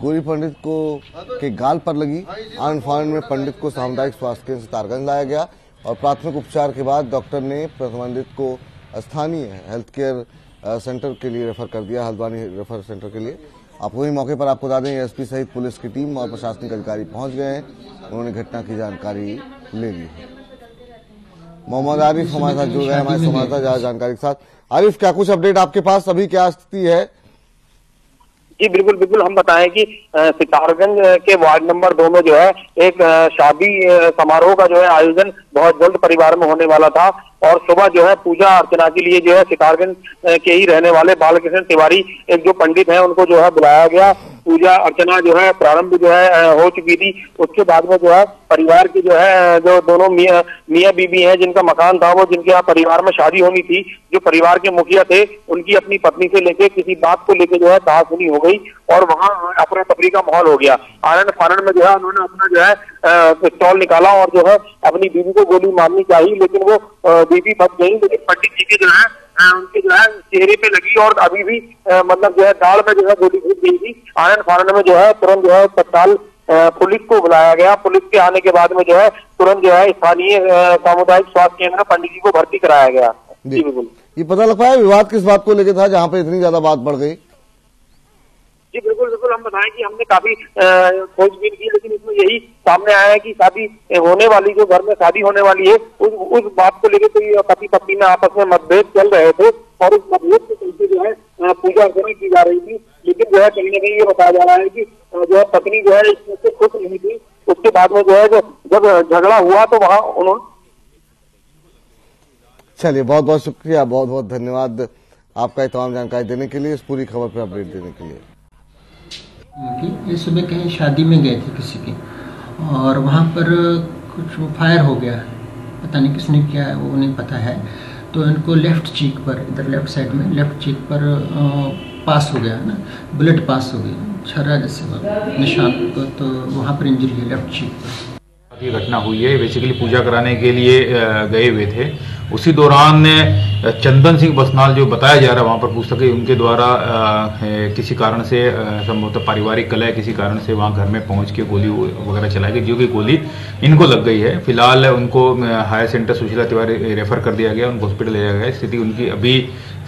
गोली पंडित को के गाल पर लगी। आनंद फानंद में पंडित को सामुदायिक स्वास्थ्य केंद्र सितारगंज लाया गया और प्राथमिक उपचार के बाद डॉक्टर ने प्रतिबंधित को स्थानीय हेल्थ केयर सेंटर के लिए रेफर कर दिया, हल्द्वानी रेफर सेंटर के लिए। आप वही मौके पर आपको बता दें, एसपी सहित पुलिस की टीम और प्रशासनिक अधिकारी पहुँच गए हैं। उन्होंने घटना की जानकारी ले ली है। मोहम्मद आरिफ हमारे साथ जुड़ रहे हैं, हमारे संवाददाता ज़्यादा जानकारी के साथ। आरिफ, क्या कुछ अपडेट आपके पास? अभी क्या स्थिति है? जी, बिल्कुल बिल्कुल। हम बताएँ कि सितारगंज के वार्ड नंबर दो में जो है, एक शादी समारोह का जो है आयोजन बहुत जल्द परिवार में होने वाला था और सुबह जो है पूजा अर्चना के लिए जो है सितारगंज के ही रहने वाले बालकृष्ण तिवारी, एक जो पंडित हैं, उनको जो है बुलाया गया। पूजा अर्चना जो है प्रारंभ जो है हो चुकी थी। उसके बाद में जो है परिवार की जो है जो दोनों मियाँ मियाँ बीबी हैं, जिनका मकान था, वो जिनके यहाँ परिवार में शादी होनी थी, जो परिवार के मुखिया थे, उनकी अपनी पत्नी से लेके किसी बात को लेके जो है कहासुनी हो गई और वहाँ अपना तफरी का माहौल हो गया। आनंद फानंद में जो है उन्होंने अपना जो है पिस्तौल निकाला और जो है अपनी बीवी को गोली मारनी चाहिए लेकिन वो बीवी बच गई। लेकिन पंडित जी के जो है उनके जो है चेहरे पे लगी और अभी भी मतलब जो है दाढ़ में जो है गोली घुस गई थी। आनंद फानंद में जो है तुरंत जो है तत्काल पुलिस को बुलाया गया। पुलिस के आने के बाद में जो है तुरंत जो है स्थानीय सामुदायिक स्वास्थ्य केंद्र पंडित जी को भर्ती कराया गया। जी बिल्कुल। ये पता लग पाया विवाद किस बात को लेकर था जहाँ पे इतनी ज़्यादा बात बढ़ गई? जी, बिल्कुल बिल्कुल, हम बताएँ कि हमने काफ़ी खोजबीन की, लेकिन इसमें यही सामने आया है कि शादी होने वाली, जो घर में शादी होने वाली है, उस उस बात को लेकर कोई पति पत्नी में आपस में मतभेद चल रहे थे, और उस मतभेद के चलते जो है पूजा अर्चना की जा रही थी, लेकिन जो है, कहीं ना कहीं ये बताया जा रहा है कि जो है, पत्नी जो है, इसमें से खुश नहीं थी, उसके बाद में जो है, जब झगड़ा हुआ तो वहाँ उन्होंने चलिए बहुत बहुत शुक्रिया बहुत बहुत धन्यवाद आपका तमाम जानकारी देने के लिए, इस पूरी खबर पर अपडेट देने के लिए। ये सुबह कहीं शादी में गए थे किसी के, और वहाँ पर कुछ फायर हो गया पता नहीं किसने किया है, वो नहीं पता है। तो इनको लेफ़्ट चीक पर, इधर लेफ़्ट साइड में लेफ़्ट चीक पर पास हो गया ना बुलेट पास हो गई छर्रा जैसे निशान को तो वहाँ पर इंजरी है लेफ़्ट चीक पर। ये घटना हुई है। बेसिकली पूजा कराने के लिए गए हुए थे। उसी दौरान चंदन सिंह बसनाल जो बताया जा रहा है, वहाँ पर पूछ सके उनके द्वारा किसी कारण से संभवतः पारिवारिक कलह किसी कारण से वहाँ घर में पहुँच के गोली वगैरह चलाई गई, जो कि गोली इनको लग गई है। फ़िलहाल उनको higher center Sushila Tiwari refer कर दिया गया, उनको हॉस्पिटल ले जाया गया। स्थिति उनकी अभी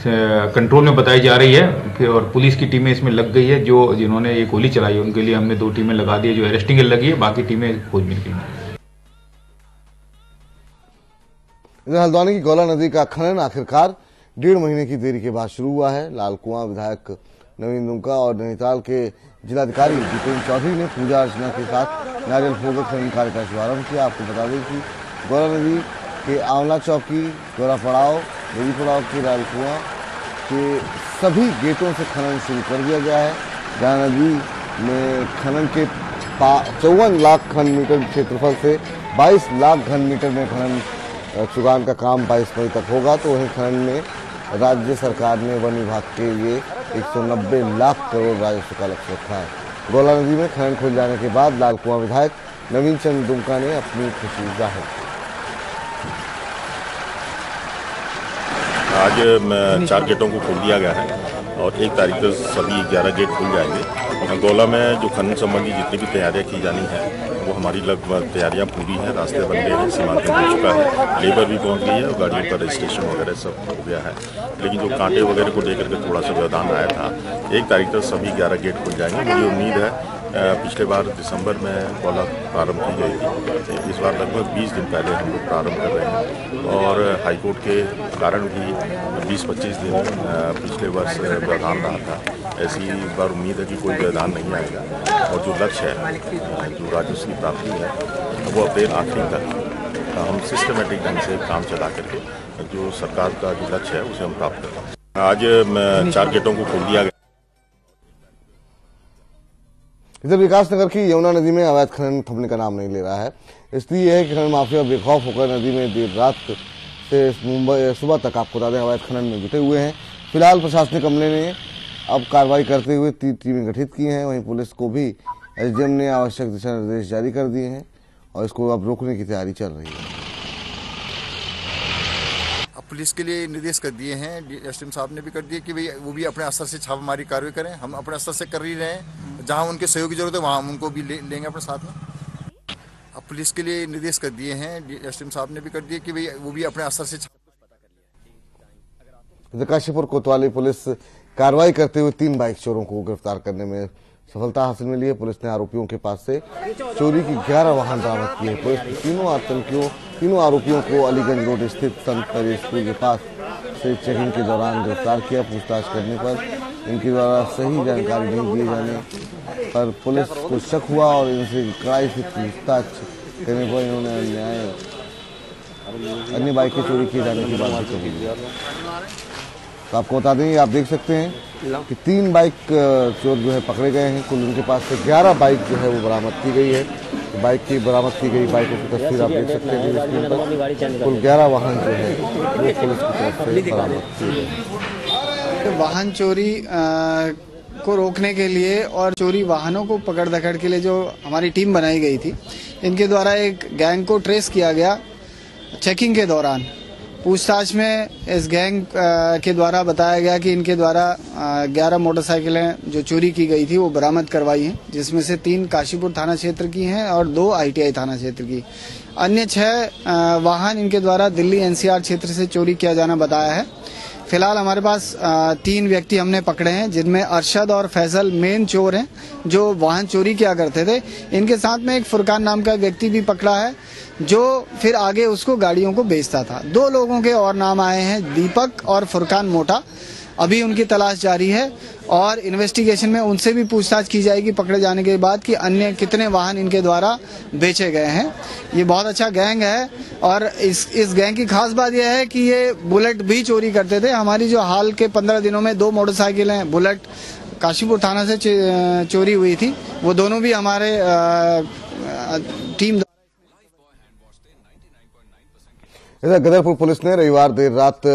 कंट्रोल में बताई जा रही है। और पुलिस की टीमें इसमें लग गई है, जो, जिन्होंने ये गोली चलाई है, उनके लिए हमने दो टीमें लगा दी है, जो अरेस्टिंग लगी है, बाकी टीमें खोजबीन की हैं। इधर हल्द्वानी की गौला नदी का खनन आखिरकार डेढ़ महीने की देरी के बाद शुरू हुआ है। लाल कुआँ विधायक नवीन दुमका और नैनीताल के जिलाधिकारी दीपेन्द्र चौधरी ने पूजा अर्चना के साथ नारियल फोड़कर खनन कार्य का शुभारंभ किया। आपको बता दें कि गौरा नदी के आंवला चौकी गौरा पड़ाव, देवी पड़ाव के लाल कुआँ के सभी गेटों से खनन शुरू कर दिया गया है। गया नदी में खनन के चौवन लाख घन मीटर क्षेत्रफल से 22 लाख घन मीटर में खनन चुगान का काम 22 मई तक होगा तो वहीं खनन में राज्य सरकार ने वन विभाग के लिए 190 लाख करोड़ राजस्व का लक्ष्य रखा है। गोला नदी में खनन खुल जाने के बाद लाल कुआँ विधायक नवीन चंद दुमका ने अपनी खुशी ज़ाहिर की। आज चार गेटों को खोल दिया गया है और एक तारीख को सभी ग्यारह गेट खुल जाएँगे। गोला में जो खनन संबंधी जितनी भी तैयारियाँ की जानी है हमारी लगभग तैयारियाँ पूरी हैं, रास्ते बन गए हैं सीमांत हो चुका है। लेबर भी पहुँच गई है और गाड़ियों का रजिस्ट्रेशन वगैरह सब हो गया है। लेकिन जो कांटे वगैरह को लेकर के थोड़ा सा व्यवधान आया था, एक तारीख तक सभी ग्यारह गेट खुल जाएँगे। मुझे उम्मीद है पिछले बार दिसंबर में गोला प्रारंभ की गई थी। इस बार लगभग 20 दिन पहले हम लोग प्रारंभ कर रहे हैं और हाईकोर्ट के कारण भी 20-25 दिन पिछले वर्ष व्यवधान रहा था। ऐसी बार उम्मीद है कि कोई व्यवधान नहीं आएगा। और जो लक्ष्य है, जो राजस्व की प्राप्ति है, वो अप्रैल आखिरी तक हम सिस्टमेटिक ढंग से काम चला करके, जो सरकार का जो लक्ष्य है, उसे हम प्राप्त कर पाएँ आज चार गेटों को खोल दिया गया। इधर विकासनगर की यमुना नदी में अवैध खनन थमने का नाम नहीं ले रहा है। स्थिति यह है कि खनन माफिया बेखौफ होकर नदी में देर रात से मुंबई, सुबह तक आपको बता दें अवैध खनन में जुटे हुए हैं। फ़िलहाल प्रशासनिक अमले ने अब कार्रवाई करते हुए तीन टीमें गठित की हैं। वहीं पुलिस को भी एसडीएम ने आवश्यक दिशा निर्देश जारी कर दिए हैं और इसको अब रोकने की तैयारी चल रही है। पुलिस के लिए निर्देश कर दिए हैं एस साहब ने भी कर दिए कि भाई वो भी अपने स्तर से छापामारी कार्रवाई करें। हम अपने स्तर से कर ही रहे हैं। जहाँ उनके सहयोग की ज़रूरत है वहाँ हम उनको भी ले, लेंगे अपने साथ में। अब पुलिस के लिए निर्देश कर दिए हैं एस साहब ने भी कर दिए कि भाई वो भी अपने स्तर से काशीपुर कोतवाली पुलिस कार्रवाई करते हुए तीन बाइक चोरों को गिरफ़्तार करने में सफलता हासिल मिली है। पुलिस ने आरोपियों के पास से चोरी की 11 वाहन बरामद किए पुलिस ने तीनों आतंकियों, तीनों आरोपियों को अलीगंज रोड स्थित संत मैरी स्कूल के पास से चेकिंग के दौरान गिरफ़्तार किया। पूछताछ करने पर इनके द्वारा सही जानकारी नहीं दिए जाने पर पुलिस को शक हुआ और इनसे कड़ाई से पूछताछ करने पर इन्होंने अन्य बाइकें चोरी किए जाने की बात कही। तो आपको बता दें आप देख सकते हैं कि तीन बाइक चोर जो है पकड़े गए हैं। कुल उनके पास से 11 बाइक जो है वो बरामद की गई है। तो बाइक की बरामद की गई बाइकों की तस्वीर आप देख सकते हैं कुल 11 वाहन जो है वो पुलिस की तरफ़ से बरामद किए गए वाहन चोरी को रोकने के लिए और चोरी वाहनों को पकड़ दकड़ के लिए जो हमारी टीम बनाई गई थी इनके द्वारा एक गैंग को ट्रेस किया गया। चेकिंग के दौरान पूछताछ में इस गैंग के द्वारा बताया गया कि इनके द्वारा 11 मोटरसाइकिलें जो चोरी की गई थी वो बरामद करवाई हैं, जिसमें से तीन काशीपुर थाना क्षेत्र की हैं और दो आईटीआई थाना क्षेत्र की। अन्य छह वाहन इनके द्वारा दिल्ली एनसीआर क्षेत्र से चोरी किया जाना बताया है। फ़िलहाल हमारे पास तीन व्यक्ति हमने पकड़े हैं, जिनमें अरशद और फैजल मेन चोर हैं, जो वाहन चोरी किया करते थे। इनके साथ में एक फुरकान नाम का व्यक्ति भी पकड़ा है, जो फिर आगे उसको गाड़ियों को बेचता था। दो लोगों के और नाम आए हैं, दीपक और फुरकान मोटा। अभी उनकी तलाश जारी है और इन्वेस्टिगेशन में उनसे भी पूछताछ की जाएगी पकड़े जाने के बाद कि अन्य कितने वाहन इनके द्वारा बेचे गए हैं। ये बहुत अच्छा गैंग है और इस इस गैंग की खास बात यह है कि ये बुलेट भी चोरी करते थे। हमारी जो हाल के पंद्रह दिनों में दो मोटरसाइकिलें, बुलेट काशीपुर थाना से चोरी हुई थी। वो दोनों भी हमारे टीम इधर गदरपुर पुलिस ने रविवार देर रात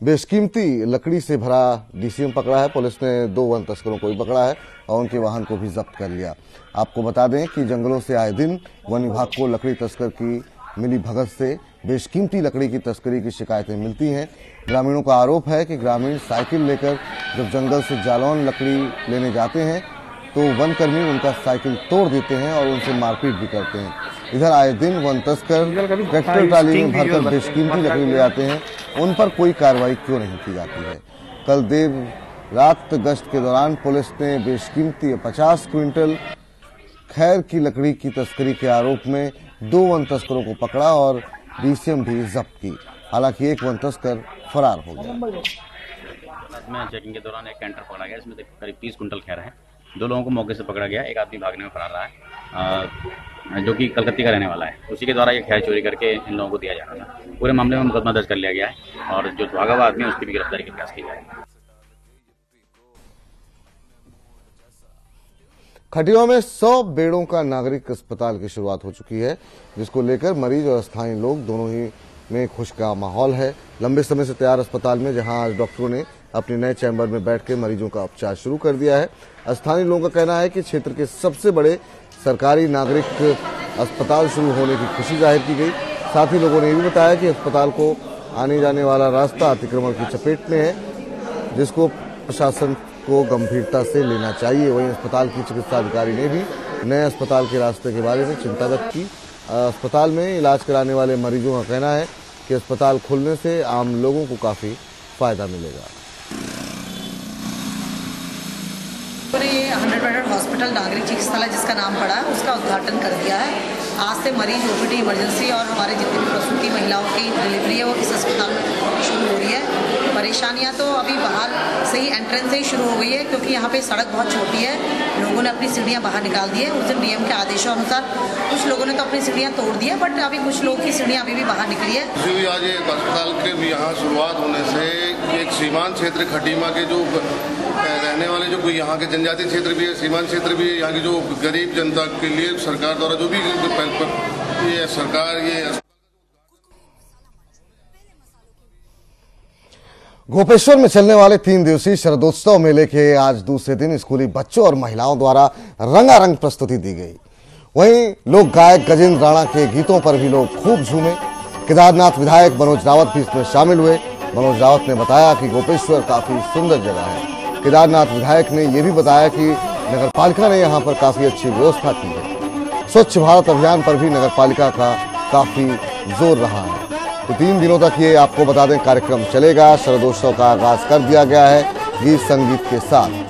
बेशकीमती लकड़ी से भरा डीसीएम पकड़ा है, पुलिस ने दो वन तस्करों को भी पकड़ा है और उनके वाहन को भी जब्त कर लिया। आपको बता दें कि जंगलों से आए दिन वन विभाग को लकड़ी तस्कर की मिली भगत से बेशकीमती लकड़ी की तस्करी की शिकायतें मिलती हैं। ग्रामीणों का आरोप है कि ग्रामीण साइकिल लेकर जब जंगल से जालौन लकड़ी लेने जाते हैं तो वन कर्मी उनका साइकिल तोड़ देते हैं और उनसे मारपीट भी करते हैं। इधर आए दिन वन तस्कर ट्रैक्टर ट्राली में भरकर बेशकीमती लकड़ी ले आते हैं। उन पर कोई कार्रवाई क्यों नहीं की जाती है? कल देर रात गश्त के दौरान पुलिस ने बेशकीमती 50 क्विंटल खैर की लकड़ी की तस्करी के आरोप में दो वन तस्करों को पकड़ा और डीसीएम भी जब्त की। हालाँकि एक वन तस्कर फरार हो गया। में चेकिंग के दौरान एक कैंटर पकड़ा गया इसमें करीब तीस कुंटल खैर है। दो लोगों को मौके से पकड़ा गया एक आदमी भागने में फरार रहा है। जो कि कलकत्ती का रहने वाला है। उसी के द्वारा ये खैर चोरी करके इन लोगों को दिया जा रहा था। पूरे मामले में मुकदमा दर्ज कर लिया गया है और जो भागा हुआ आदमी है, उसकी भी गिरफ्तारी का प्रयास किया जाएगा खटिया में सौ बेड़ों का नागरिक अस्पताल की शुरुआत हो चुकी है, जिसको लेकर मरीज़ और स्थानीय लोग दोनों ही में खुश का माहौल है। लंबे समय से तैयार अस्पताल में, जहाँ आज डॉक्टरों ने अपने नए चैम्बर में बैठ के मरीजों का उपचार शुरू कर दिया है। स्थानीय लोगों का कहना है कि क्षेत्र के सबसे बड़े सरकारी नागरिक अस्पताल शुरू होने की खुशी ज़ाहिर की गई। साथ ही लोगों ने भी बताया कि अस्पताल को आने जाने वाला रास्ता अतिक्रमण की चपेट में है, जिसको प्रशासन को गंभीरता से लेना चाहिए। वहीं अस्पताल की चिकित्सा अधिकारी ने भी नए अस्पताल के रास्ते के बारे में चिंता व्यक्त की। अस्पताल में इलाज कराने वाले मरीजों का कहना है कि अस्पताल खुलने से आम लोगों को काफ़ी फ़ायदा मिलेगा। ये हंड्रेड बेडेड हॉस्पिटल नागरिक चिकित्सालय जिसका नाम पड़ा है, उसका उद्घाटन कर दिया है। आज से मरीज़ ओपीडी इमरजेंसी और हमारे जितनी भी प्रसूति महिलाओं की डिलीवरी है, वो इस अस्पताल में शुरू हो रही है। परेशानियाँ तो अभी बाहर से ही एंट्रेंस से ही शुरू हो गई है, क्योंकि यहाँ पे सड़क बहुत छोटी है। लोगों ने अपनी सीढ़ियाँ बाहर निकाल दी है। उस दिन डीएम के आदेशों अनुसार कुछ लोगों ने तो अपनी सीढ़ियाँ तोड़ दी है बट अभी कुछ लोगों की सीढ़ियाँ अभी भी बाहर निकली है। भी आज एक अस्पताल के भी यहाँ शुरुआत होने से एक सीमांत क्षेत्र खटीमा के जो रहने वाले जो यहाँ के जनजातीय क्षेत्र भी है, सीमांत क्षेत्र भी है, यहाँ की जो गरीब जनता के लिए सरकार द्वारा जो भी ये सरकार, ये गोपेश्वर में चलने वाले तीन दिवसीय शरदोत्सव मेले के आज दूसरे दिन स्कूली बच्चों और महिलाओं द्वारा रंगारंग प्रस्तुति दी गई। वहीं लोक गायक गजेंद्र राणा के गीतों पर भी लोग खूब झूमे। केदारनाथ विधायक मनोज रावत भी इसमें शामिल हुए। मनोज रावत ने बताया कि गोपेश्वर काफ़ी सुंदर जगह है। केदारनाथ विधायक ने यह भी बताया कि नगर पालिका ने यहाँ पर काफ़ी अच्छी व्यवस्था की है। स्वच्छ भारत अभियान पर भी नगर पालिका का काफ़ी ज़ोर रहा है। तो तीन दिनों तक ये आपको बता दें, कार्यक्रम चलेगा। शरदोत्सव का आगाज़ कर दिया गया है गीत संगीत के साथ।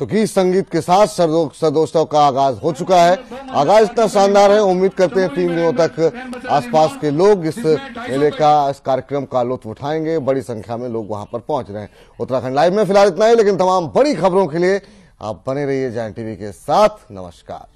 तो गीत संगीत के साथ सरदोत्सव का आगाज़ हो चुका है। आगाज़ इतना शानदार है, उम्मीद करते हैं तीन दिनों तक आसपास के लोग इस मेले का, इस कार्यक्रम का लुत्फ उठाएँगे। बड़ी संख्या में लोग वहाँ पर पहुँच रहे हैं। उत्तराखंड लाइव में फ़िलहाल इतना ही, लेकिन तमाम बड़ी खबरों के लिए आप बने रहिए जैन टीवी के साथ। नमस्कार।